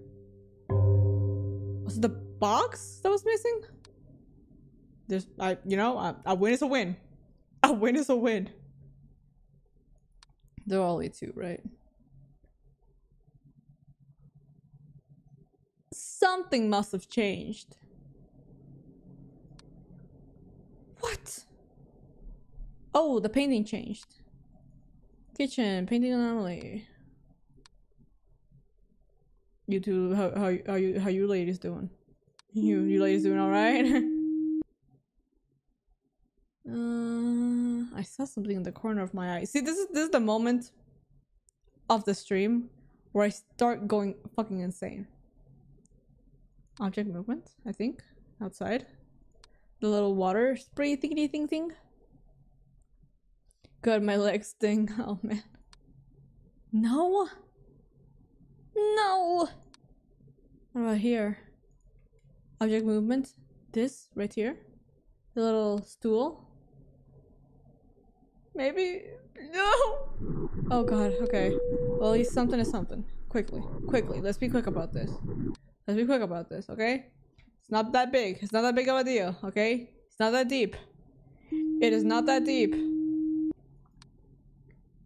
Was it the box that was missing? There's I you know, a, a win is a win. A win is a win. They're only two, right? Something must have changed. What? Oh, the painting changed. Kitchen, painting anomaly. You two, how how how you how you ladies doing? You you ladies doing all right? uh, I saw something in the corner of my eye. See, this is this is the moment of the stream where I start going fucking insane. Object movement, I think, outside. The little water spray thingy thing thing. God, my legs sting. Oh man. No. No! What about here? Object movement. This right here. The little stool. Maybe? No! Oh god, okay. Well, at least something is something. Quickly. Quickly. Let's be quick about this. Let's be quick about this, okay? It's not that big. It's not that big of a deal, okay? It's not that deep. It is not that deep.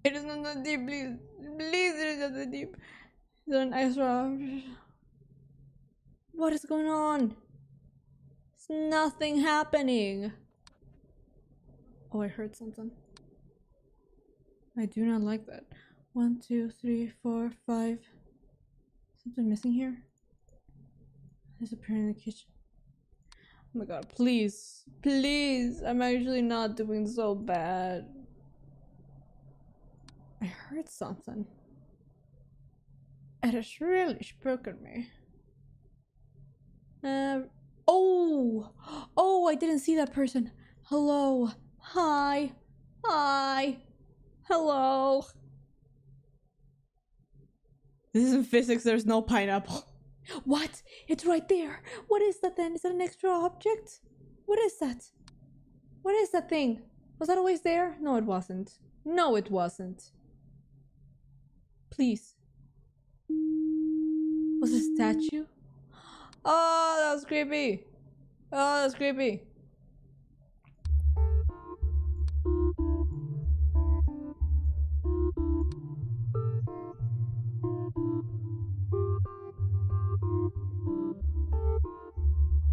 It is not that deep, please. Please, it is not that deep. There an? What is going on? It's nothing happening. Oh, I heard something. I do not like that. One, two, three, four, five. Something missing here? Disappearing in the kitchen. Oh my god, please. Please. I'm actually not doing so bad. I heard something. It has really spoken me. Uh, oh! Oh, I didn't see that person. Hello. Hi. Hi. Hello. This isn't physics, there's no pineapple. What? It's right there. What is that then? Is that an extra object? What is that? What is that thing? Was that always there? No, it wasn't. No, it wasn't. Please. Was a statue? Oh, that was creepy. Oh, that's creepy.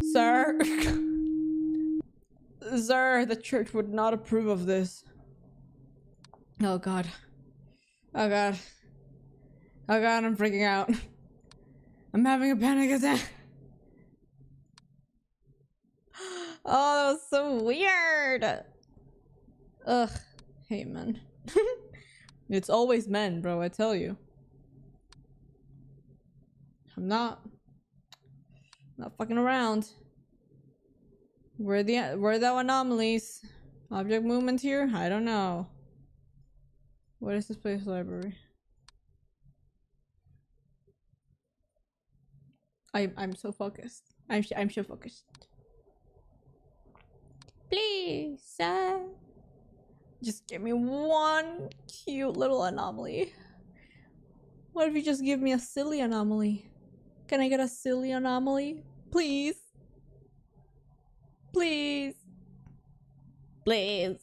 Sir. Sir, the church would not approve of this. Oh god. Oh god. Oh god, I'm freaking out. I'm having a panic attack. Oh, that was so weird. Ugh. Hey, man. it's always men, bro, I tell you. I'm not... Not fucking around. Where the where the anomalies? Object movement here? I don't know. What is this place library? I'm I'm so focused. I'm I'm so focused. Please, sir. Just give me one cute little anomaly. What if you just give me a silly anomaly? Can I get a silly anomaly? Please. Please. Please.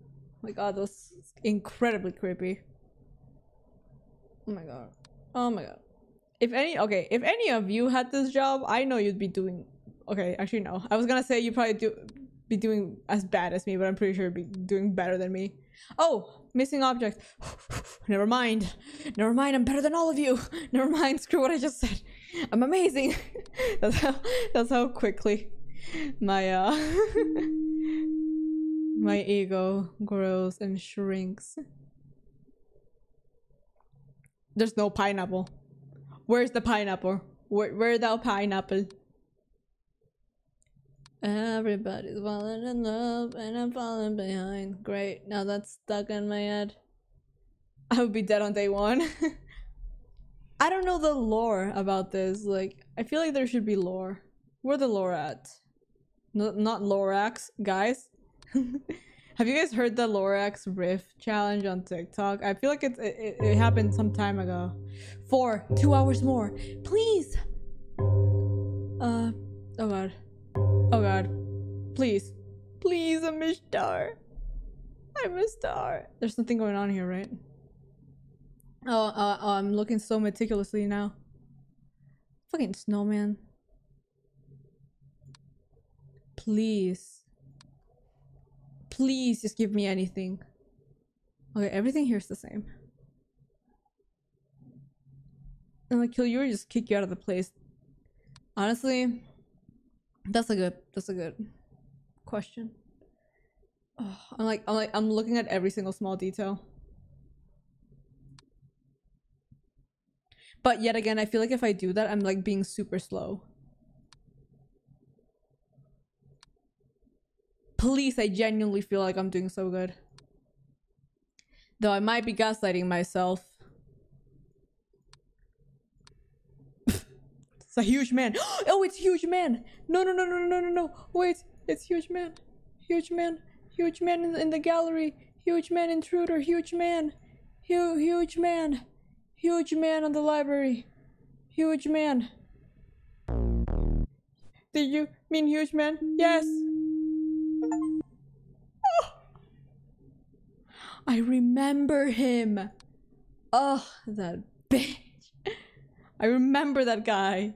Oh my god, that was incredibly creepy. Oh my god. Oh my god. If any, okay, if any of you had this job, I know you'd be doing, okay, actually no. I was gonna say you probably do be doing as bad as me, but I'm pretty sure you'd be doing better than me. Oh, missing object. Never mind. Never mind, I'm better than all of you. Never mind, screw what I just said. I'm amazing. that's how that's how quickly my uh my ego grows and shrinks. There's no pineapple. Where's the pineapple? Where where the pineapple? Everybody's falling in love and I'm falling behind. Great, now that's stuck in my head. I would be dead on day one. I don't know the lore about this. Like, I feel like there should be lore. Where the lore at? No, not Lorax, guys. Have you guys heard the Lorax Riff challenge on TikTok? I feel like it, it, it happened some time ago. Four, two hours more. Please! Uh, oh god. Oh god. Please. Please, I'm a star. I'm a star. There's something going on here, right? Oh, uh, oh, I'm looking so meticulously now. Fucking snowman. Please. Please just give me anything. Okay, everything here's the same. And like kill you or just kick you out of the place. Honestly, that's a good that's a good question. Oh, I'm like I'm like I'm looking at every single small detail. But yet again, I feel like if I do that, I'm like being super slow. Please, I genuinely feel like I'm doing so good. Though I might be gaslighting myself. A huge man. Oh, it's huge man. No, no, no, no, no, no, no. Wait, it's huge man. Huge man. Huge man in the, in the gallery. Huge man intruder. Huge man. Huge, huge man. Huge man on the library. Huge man. Did you mean huge man? Yes. Oh. I remember him. Oh, that bitch. I remember that guy.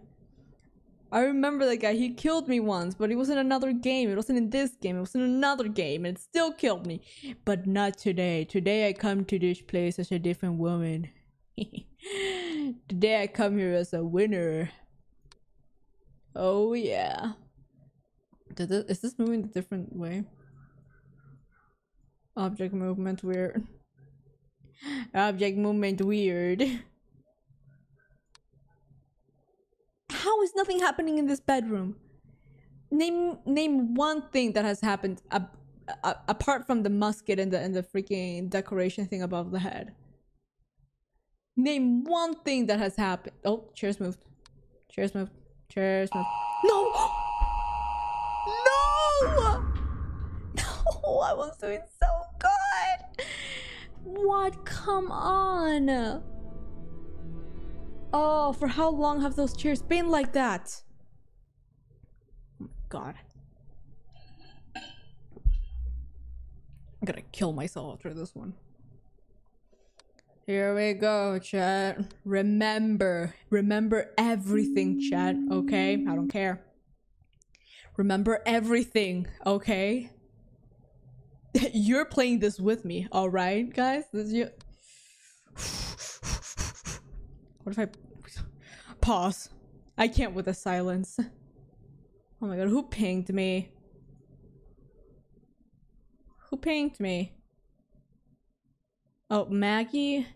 I remember that guy. He killed me once, but it was in another game. It wasn't in this game. It was in another game, and it still killed me. But not today. Today I come to this place as a different woman. Today I come here as a winner. Oh yeah. This, is this moving a different way? Object movement weird. Object movement weird. How is nothing happening in this bedroom? Name name one thing that has happened apart from the musket and the and the freaking decoration thing above the head. Name one thing that has happened. Oh, chairs moved. Chairs moved. Chairs moved. No! No! No! I was doing so good! What? Come on! Oh, for how long have those chairs been like that? Oh my god. I'm gonna kill myself after this one. Here we go, chat. Remember, remember everything, chat, okay? I don't care. Remember everything, okay? You're playing this with me, alright, guys? This is you. What if I pause? I can't with the silence. Oh my god, who pinged me? Who pinged me? Oh, Maggie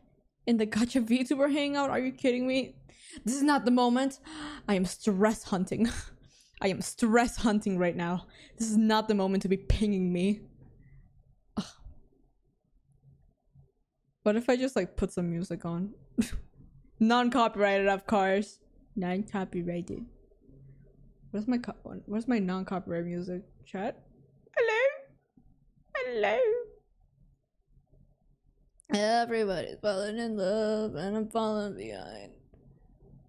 in the Gacha VTuber hangout? Are you kidding me? This is not the moment. I am stress hunting. I am stress hunting right now. This is not the moment to be pinging me. Ugh. What if I just like put some music on? Non-copyrighted, of course. Non-copyrighted. Where's my where's my non-copyright music? Chat. Hello. Hello. Everybody's falling in love and I'm falling behind.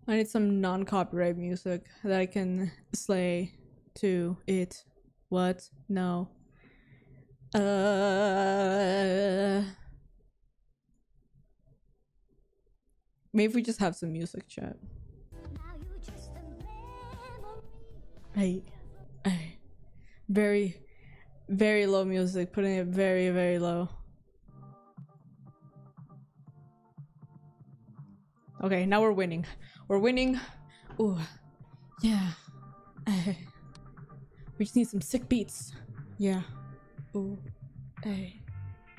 I need some non copyright music that I can slay to it. What? No. Uh. Maybe we just have some music chat. Hey. Very, very low music, putting it very, very low. Okay, now we're winning. We're winning. Ooh, yeah. Hey. We just need some sick beats. Yeah. Ooh, hey.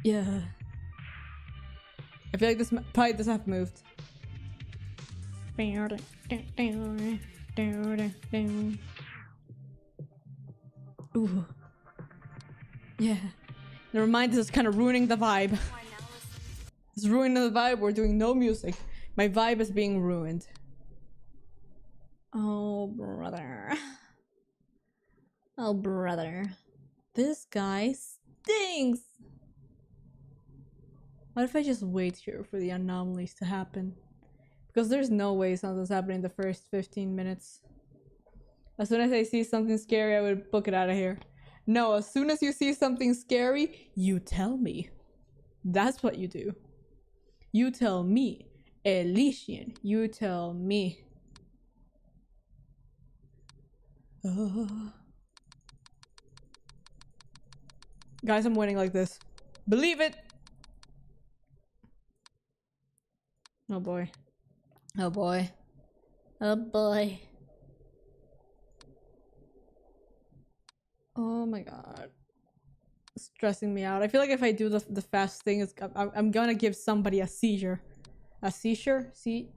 Yeah. I feel like this probably doesn't have moved. Ooh. Yeah. Never mind, this is kind of ruining the vibe. It's ruining the vibe. We're doing no music. My vibe is being ruined. Oh, brother. Oh, brother. This guy stinks! What if I just wait here for the anomalies to happen? Because there's no way something's happening in the first 15 minutes. As soon as I see something scary, I would book it out of here. No, as soon as you see something scary, you tell me. That's what you do. You tell me. Elysian, you tell me. Uh. Guys, I'm winning like this. Believe it! Oh boy. Oh boy. Oh boy. Oh my god. Stressing me out. I feel like if I do the, the fast thing, it's, I'm, I'm gonna give somebody a seizure. A seizure? See?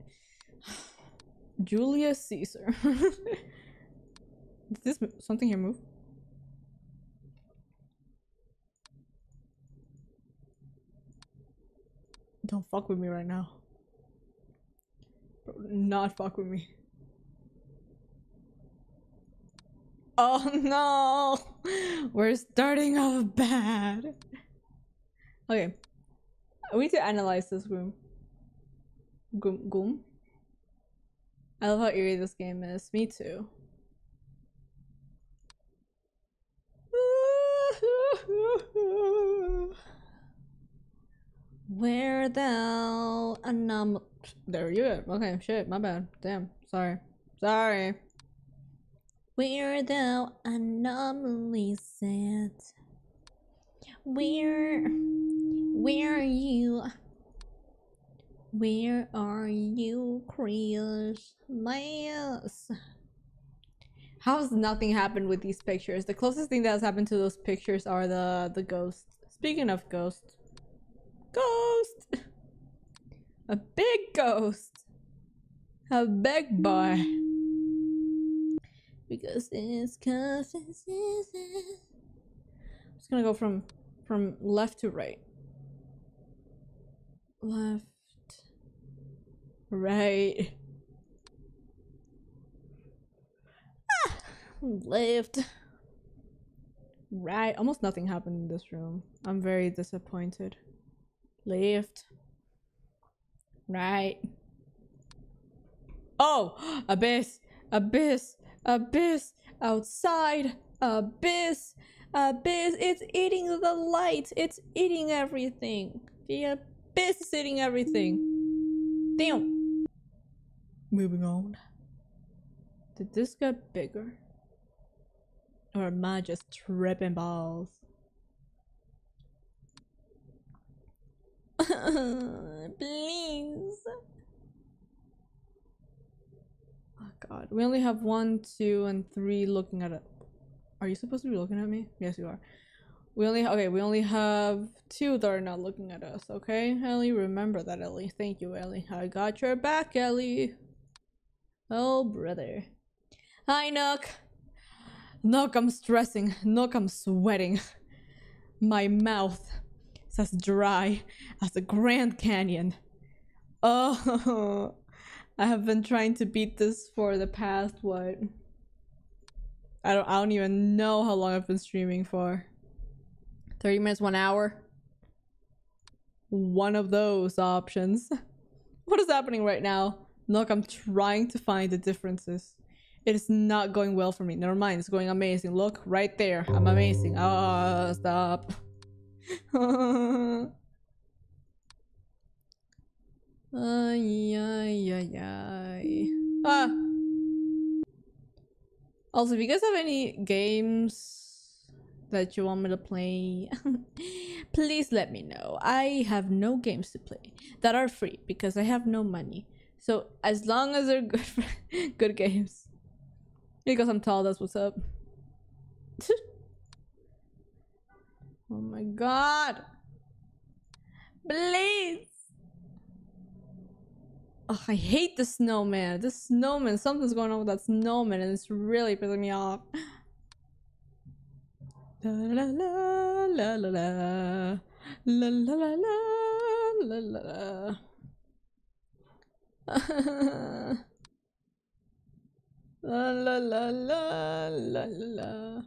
Julius Caesar. Did this something here move? Don't fuck with me right now. Not fuck with me. Oh no! We're starting off bad. Okay. We need to analyze this room. Goom goom. I love how eerie this game is. Me too. Where thou anom there you go. Okay, shit, my bad. Damn. Sorry. Sorry. Where thou anomaly sat. Where where are you? Where are you, Chris? Miles? How's nothing happened with these pictures? The closest thing that has happened to those pictures are the the ghosts. Speaking of ghosts. Ghost! A big ghost! A big boy! Because it's season. I'm just gonna go from from left to right. Left. Right. Ah, left. Right. Almost nothing happened in this room. I'm very disappointed. Left. Right. Oh! Abyss! Abyss! Abyss! Outside! Abyss! Abyss! It's eating the light! It's eating everything! The abyss is eating everything! Damn! Moving on. Did this get bigger? Or am I just tripping balls? Please. Oh god. We only have one, two, and three looking at it. Are you supposed to be looking at me? Yes, you are. We only okay, we only have two that are not looking at us, okay? Ellie, remember that, Ellie. Thank you, Ellie. I got your back, Ellie. Oh, brother. Hi, Nook. Nook, I'm stressing. Nook, I'm sweating. My mouth is as dry as the Grand Canyon. Oh, I have been trying to beat this for the past what? I don't I don't even know how long I've been streaming for. 30 minutes, 1 hour. One of those options. what is happening right now? Look, I'm trying to find the differences. It is not going well for me. Never mind, it's going amazing. Look, right there. I'm amazing. Oh, stop. ay, ay, ay, ay. Ah. Also, if you guys have any games that you want me to play, please let me know. I have no games to play that are free because I have no money. So as long as they're good, good games. Because I'm tall, that's what's up. Oh my god. Please. Oh, I hate the snowman. The snowman. Something's going on with that snowman and it's really pissing me off. La la la la la la la la la la la la La la la la la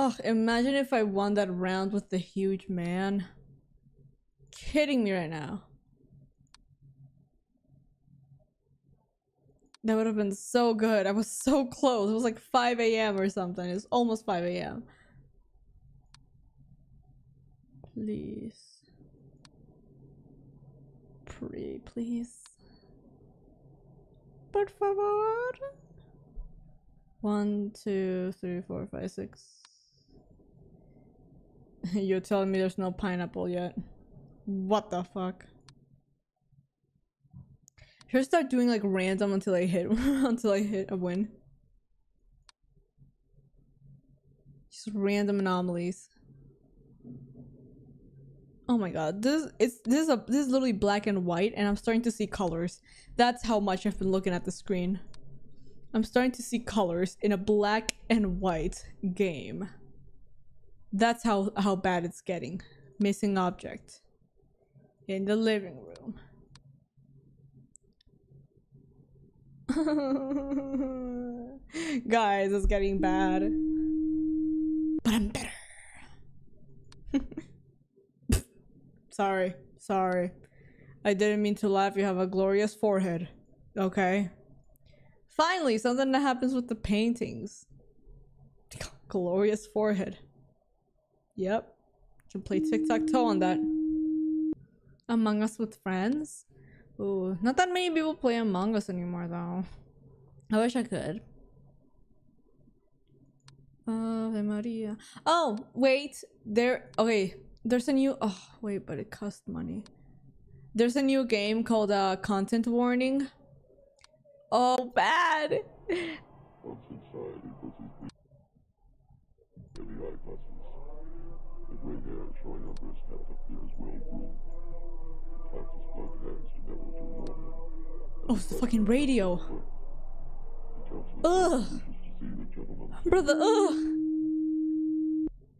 Oh, imagine if I won that round with the huge man. Kidding me right now. That would have been so good. I was so close. It was like 5 a.m. or something. It's almost 5 a.m. Please. Pray, please. Por favor. One, two, three, four, five, six. You're telling me there's no pineapple yet. What the fuck? Should I start doing like random until I hit until I hit a win? Just random anomalies. Oh my god, this it's this is a this is literally black and white and I'm starting to see colors. That's how much I've been looking at the screen. I'm starting to see colors in a black and white game. That's how how bad it's getting. Missing object in the living room. Guys, it's getting bad. But I'm better. sorry, sorry. I didn't mean to laugh. You have a glorious forehead. Okay. Finally, something that happens with the paintings. glorious forehead. Yep. Can play tic-tac-toe on that. Among Us with friends? Ooh, not that many people play Among Us anymore though. I wish I could. Ave Maria. Oh, wait. There. Okay. There's a new. Oh, wait, but it costs money. There's a new game called uh, Content Warning. Oh, bad. Oh, it's the fucking radio. Ugh. Brother, ugh.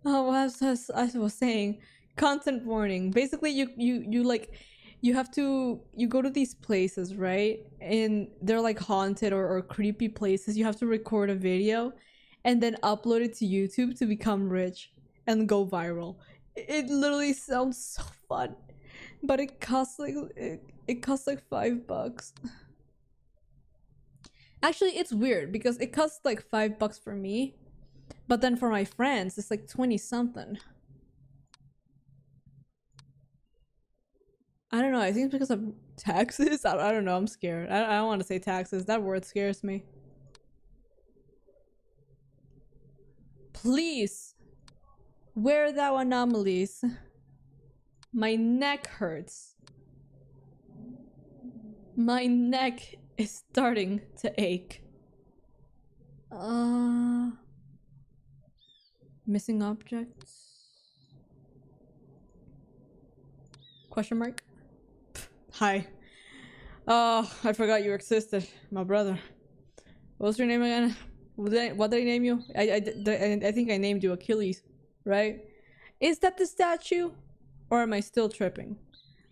Oh, as, as I was saying, content warning. Basically, you, you, you like, you have to, you go to these places, right? And they're like haunted or, or creepy places. You have to record a video and then upload it to YouTube to become rich and go viral. It literally sounds so fun, but it costs like, it, it costs like five bucks. Actually, it's weird because it costs like five bucks for me, but then for my friends, it's like 20 something. I don't know. I think it's because of taxes. I, I don't know. I'm scared. I, I don't want to say taxes. That word scares me. Please. Where thou anomalies? My neck hurts. My neck is starting to ache. Uh, missing objects? Question mark? Hi. Oh, I forgot you existed, my brother. What was your name again? What did I, what did I name you? I, I, I think I named you Achilles, right? Is that the statue? Or am I still tripping?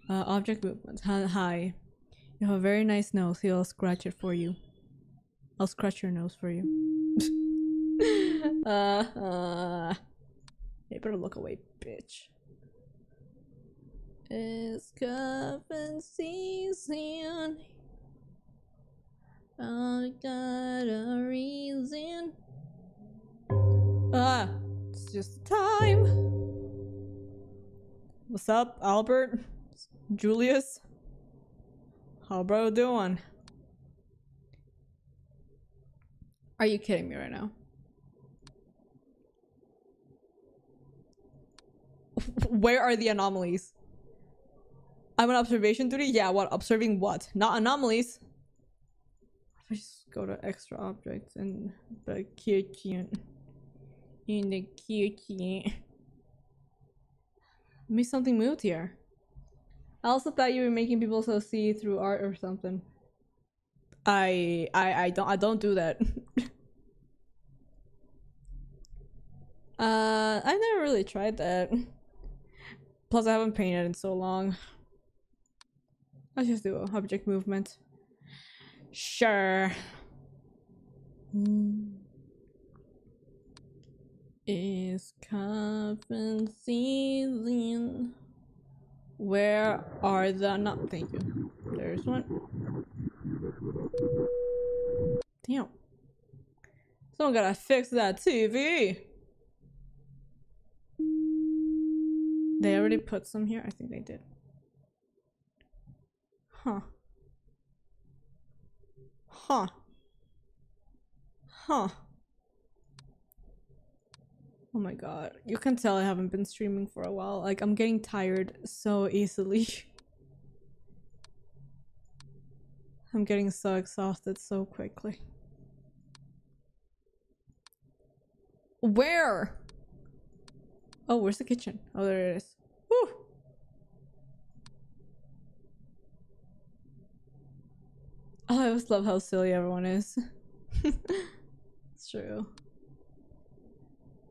Uh, object movements. Hi. You have a very nice nose. Here, I'll scratch it for you. I'll scratch your nose for you. uh, uh. You better look away, bitch. It's cuffing season. I got a reason. Ah, it's just time. What's up, Albert? Julius? How bro doing? Are you kidding me right now? Where are the anomalies? I'm on observation duty? Yeah, what? Observing what? Not anomalies. If I just go to extra objects and the kitchen. In the kitchen. Maybe something moved here. I also thought you were making people so see through art or something. I I I don't I don't do that. uh, I've never really tried that. Plus, I haven't painted in so long. Let's just do object movement. Sure. Mm. Is coffin season. Where are the not thank you. There's one. Damn. Someone gotta fix that TV. They already put some here? I think they did. Huh. Huh. Huh. Oh my god. You can tell I haven't been streaming for a while. Like, I'm getting tired so easily. I'm getting so exhausted so quickly. Where? Oh, where's the kitchen? Oh, there it is. Woo! Oh, I always love how silly everyone is. it's true.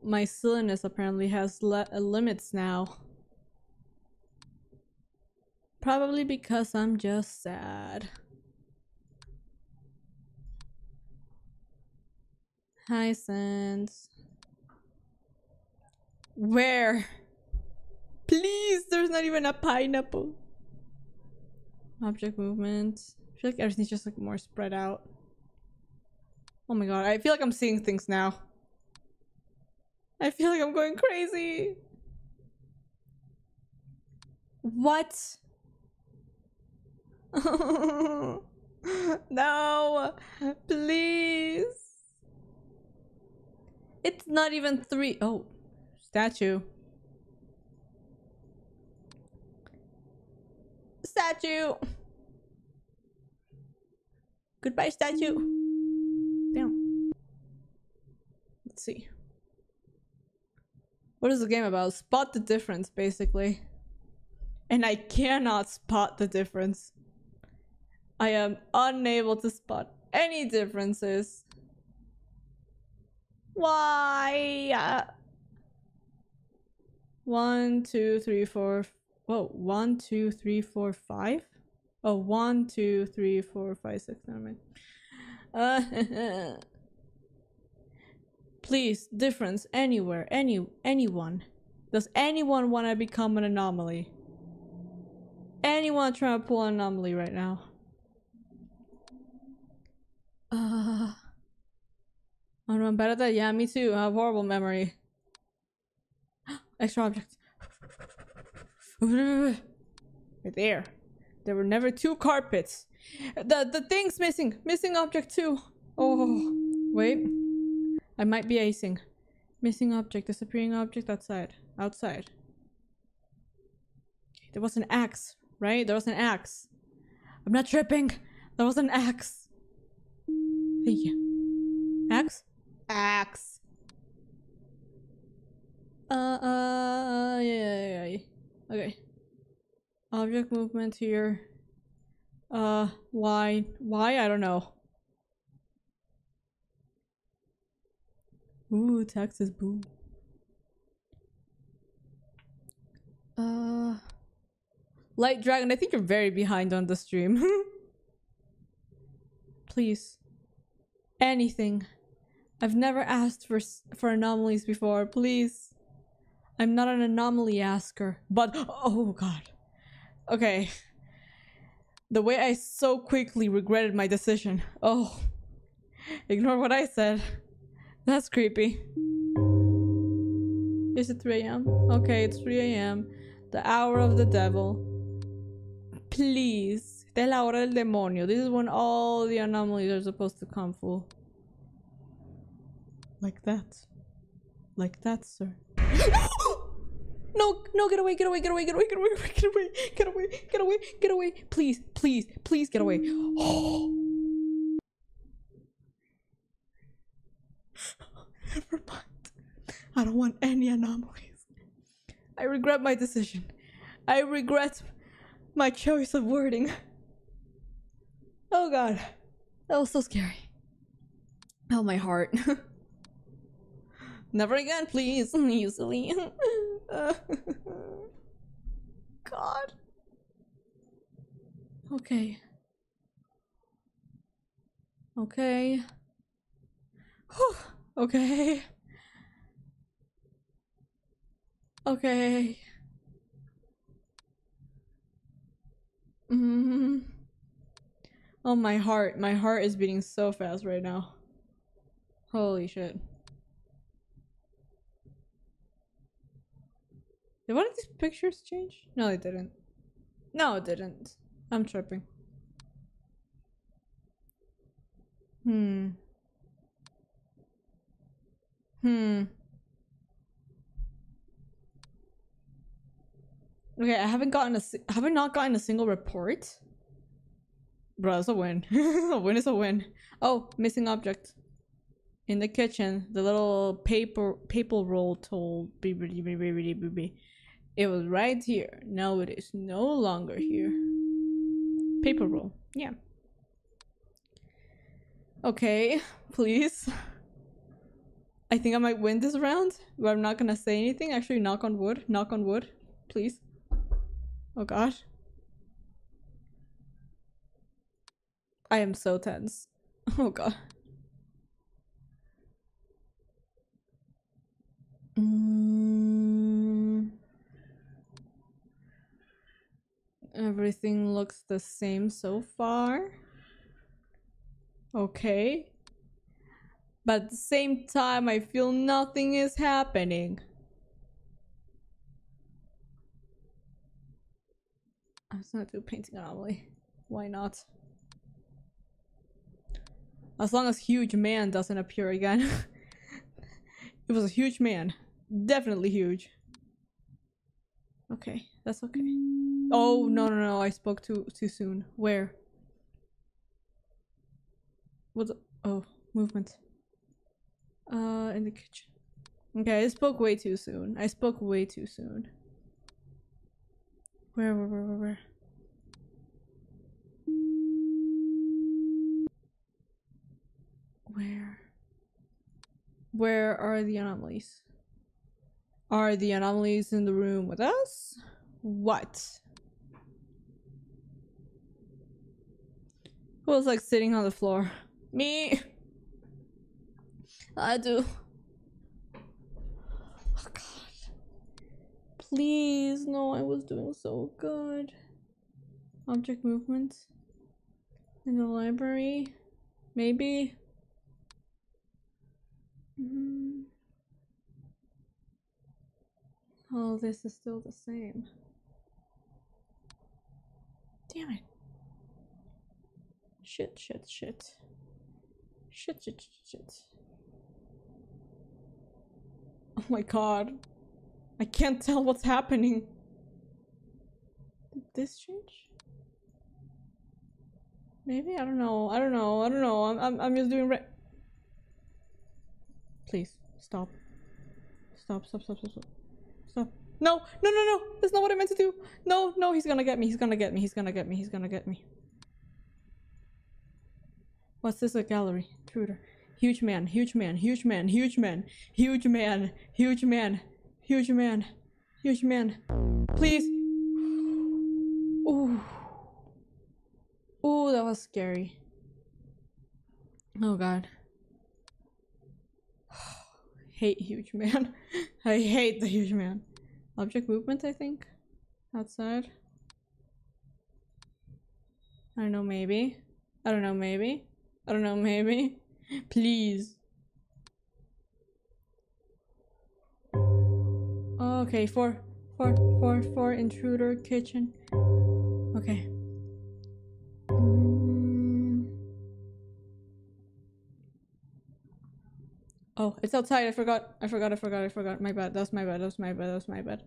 My silliness apparently has le uh, limits now. Probably because I'm just sad. Hi, Sans. Where? Please, there's not even a pineapple. Object movement. I feel like everything's just like more spread out. Oh my god, I feel like I'm seeing things now. I feel like I'm going crazy. What? no, please. It's not even three. Oh, statue. Statue. Goodbye, statue. Damn. Let's see. What is the game about? Spot the difference, basically. And I cannot spot the difference. I am unable to spot any differences. Why? Uh, one, two, three, four. Whoa, one, two, three, four, five. Oh, one, two, three, four, five, six. Never mind. Uh, please, difference anywhere, any, anyone. Does anyone want to become an anomaly? Anyone trying to pull an anomaly right now? Uh, I'm bad at that. Yeah, me too. I have horrible memory. Extra object. right there. There were never two carpets. The the thing's missing. Missing object too. Oh, wait. I might be acing. Missing object, disappearing object outside. Outside. There was an axe, right? There was an axe. I'm not tripping. There was an axe. Thank you. Axe? Axe. Uh, uh, yeah, yeah, yeah. Okay. Object movement here. Uh, why? Why? I don't know. Ooh, Texas, boo. Uh, Light Dragon, I think you're very behind on the stream. Please. Anything. I've never asked for for anomalies before. Please. I'm not an anomaly asker, but oh god. Okay. The way I so quickly regretted my decision. Oh. Ignore what I said. That's creepy. Is it 3 a.m.? Okay, it's 3 a.m. The hour of the devil. Please. Es la hora del demonio. This is when all the anomalies are supposed to come full. Like that. Like that, sir. no, no, get away, get away, get away, get away, get away, get away, get away, get away, get away. Please, please, please get away. Never mind. I don't want any anomalies. I regret my decision. I regret my choice of wording. Oh god. That was so scary. Oh, my heart. Never again, please. Usually. God. Okay. Okay. Whew. Okay. Okay. Mm. Oh, my heart. My heart is beating so fast right now. Holy shit. Did one of these pictures change? No, it didn't. No, it didn't. I'm tripping. Hmm. Hmm. Okay, I haven't gotten a haven't not gotten a single report? Bro, that's a win. a win is a win. Oh, missing object. In the kitchen, the little paper paper roll told it was right here. Now it is no longer here. Paper roll. Yeah. Okay, please. I think I might win this round, but I'm not gonna say anything. Actually, knock on wood. Knock on wood, please. Oh gosh. I am so tense. Oh god. Mm. Everything looks the same so far. Okay. But at the same time, I feel nothing is happening. I'm just gonna do painting anomaly. Why not? As long as huge man doesn't appear again. it was a huge man. Definitely huge. Okay, that's okay. Oh no no no! I spoke too too soon. Where? What? The, oh, movement. Uh, in the kitchen. Okay, I spoke way too soon. I spoke way too soon. Where, where, where, where, where? Where? Where are the anomalies? Are the anomalies in the room with us? What? Who was like sitting on the floor? Me! I do. Oh god. Please, no, I was doing so good. Object movement. In the library. Maybe. Mm. Oh, this is still the same. Damn it. Shit, shit, shit. Shit, shit, shit, shit. Oh my god. I can't tell what's happening. Did this change? Maybe? I don't know. I don't know. I don't know. I'm, I'm, I'm just doing re- Please, stop. Stop, stop, stop, stop, stop. Stop. No, no, no, no. That's not what I meant to do. No, no, he's gonna get me. He's gonna get me. He's gonna get me. He's gonna get me. What's this? A gallery. Intruder. Huge man, huge man, huge man, huge man, huge man, huge man, huge man, huge man. Please. Ooh. Ooh, that was scary. Oh god. hate huge man. I hate the huge man. Object movement, I think. Outside. I don't know, maybe. I don't know, maybe. I don't know, maybe. Please. Okay, four, four, four, four, intruder, kitchen. Okay. Mm. Oh, it's outside. I forgot. I forgot. I forgot. I forgot. My bad. That's my bad. That's my bad. That's my bad.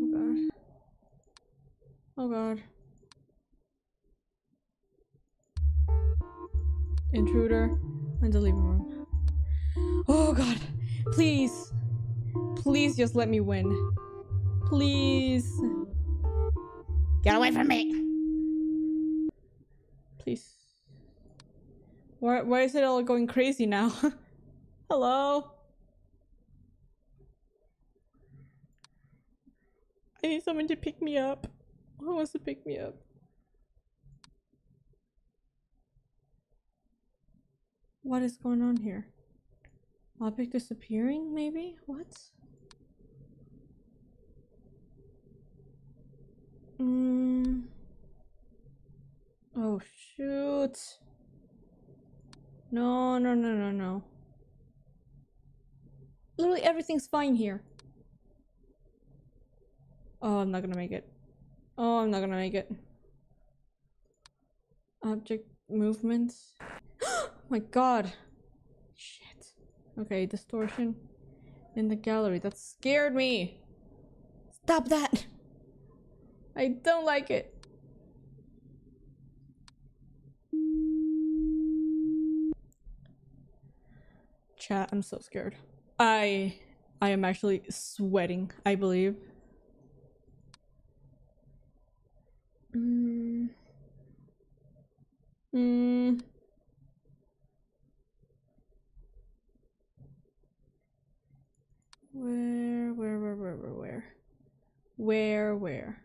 Oh god. Oh god. Intruder in the living room. Oh god. Please. Please just let me win. Please. Get away from me. Please. Why, why is it all going crazy now? Hello? I need someone to pick me up. Who wants to pick me up? What is going on here? Object disappearing, maybe? What? Mm. Oh, shoot. No, no, no, no, no. Literally everything's fine here. Oh, I'm not gonna make it. Oh, I'm not gonna make it. Object movement. My god. Shit. Okay, distortion in the gallery. That scared me. Stop that. I don't like it. Chat, I'm so scared. I I am actually sweating, I believe. Mm. Mm. Where, where, where, where, where, where? Where, where?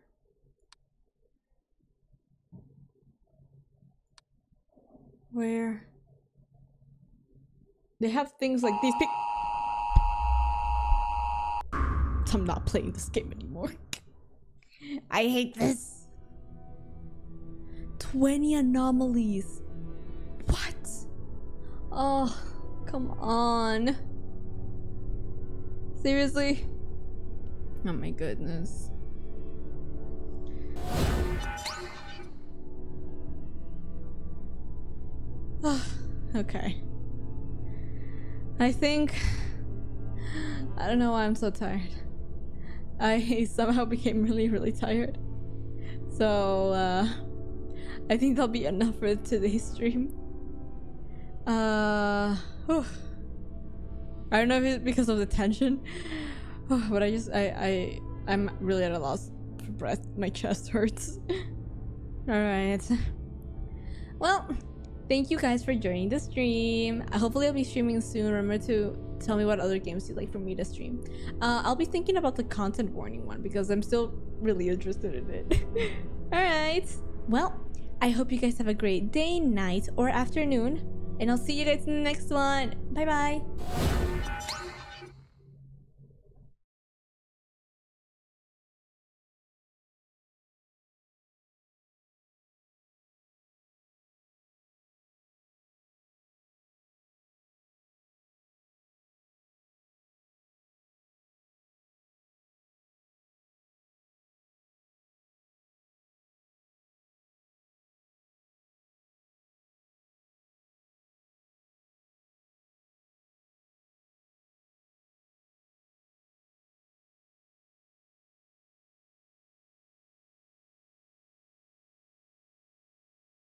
Where? They have things like these pic- I'm not playing this game anymore. I hate this. 20 anomalies. What? Oh, come on. Seriously? Oh my goodness. okay. I think. I don't know why I'm so tired. I somehow became really, really tired. So, uh. I think that'll be enough for today's stream. Uh. Whew. I don't know if it's because of the tension, but I just I I I'm really at a loss for breath. My chest hurts. All right. Well, thank you guys for joining the stream. Hopefully, I'll be streaming soon. Remember to tell me what other games you'd like for me to stream. Uh, I'll be thinking about the content warning one because I'm still really interested in it. All right. Well, I hope you guys have a great day, night, or afternoon. And I'll see you guys in the next one. Bye bye.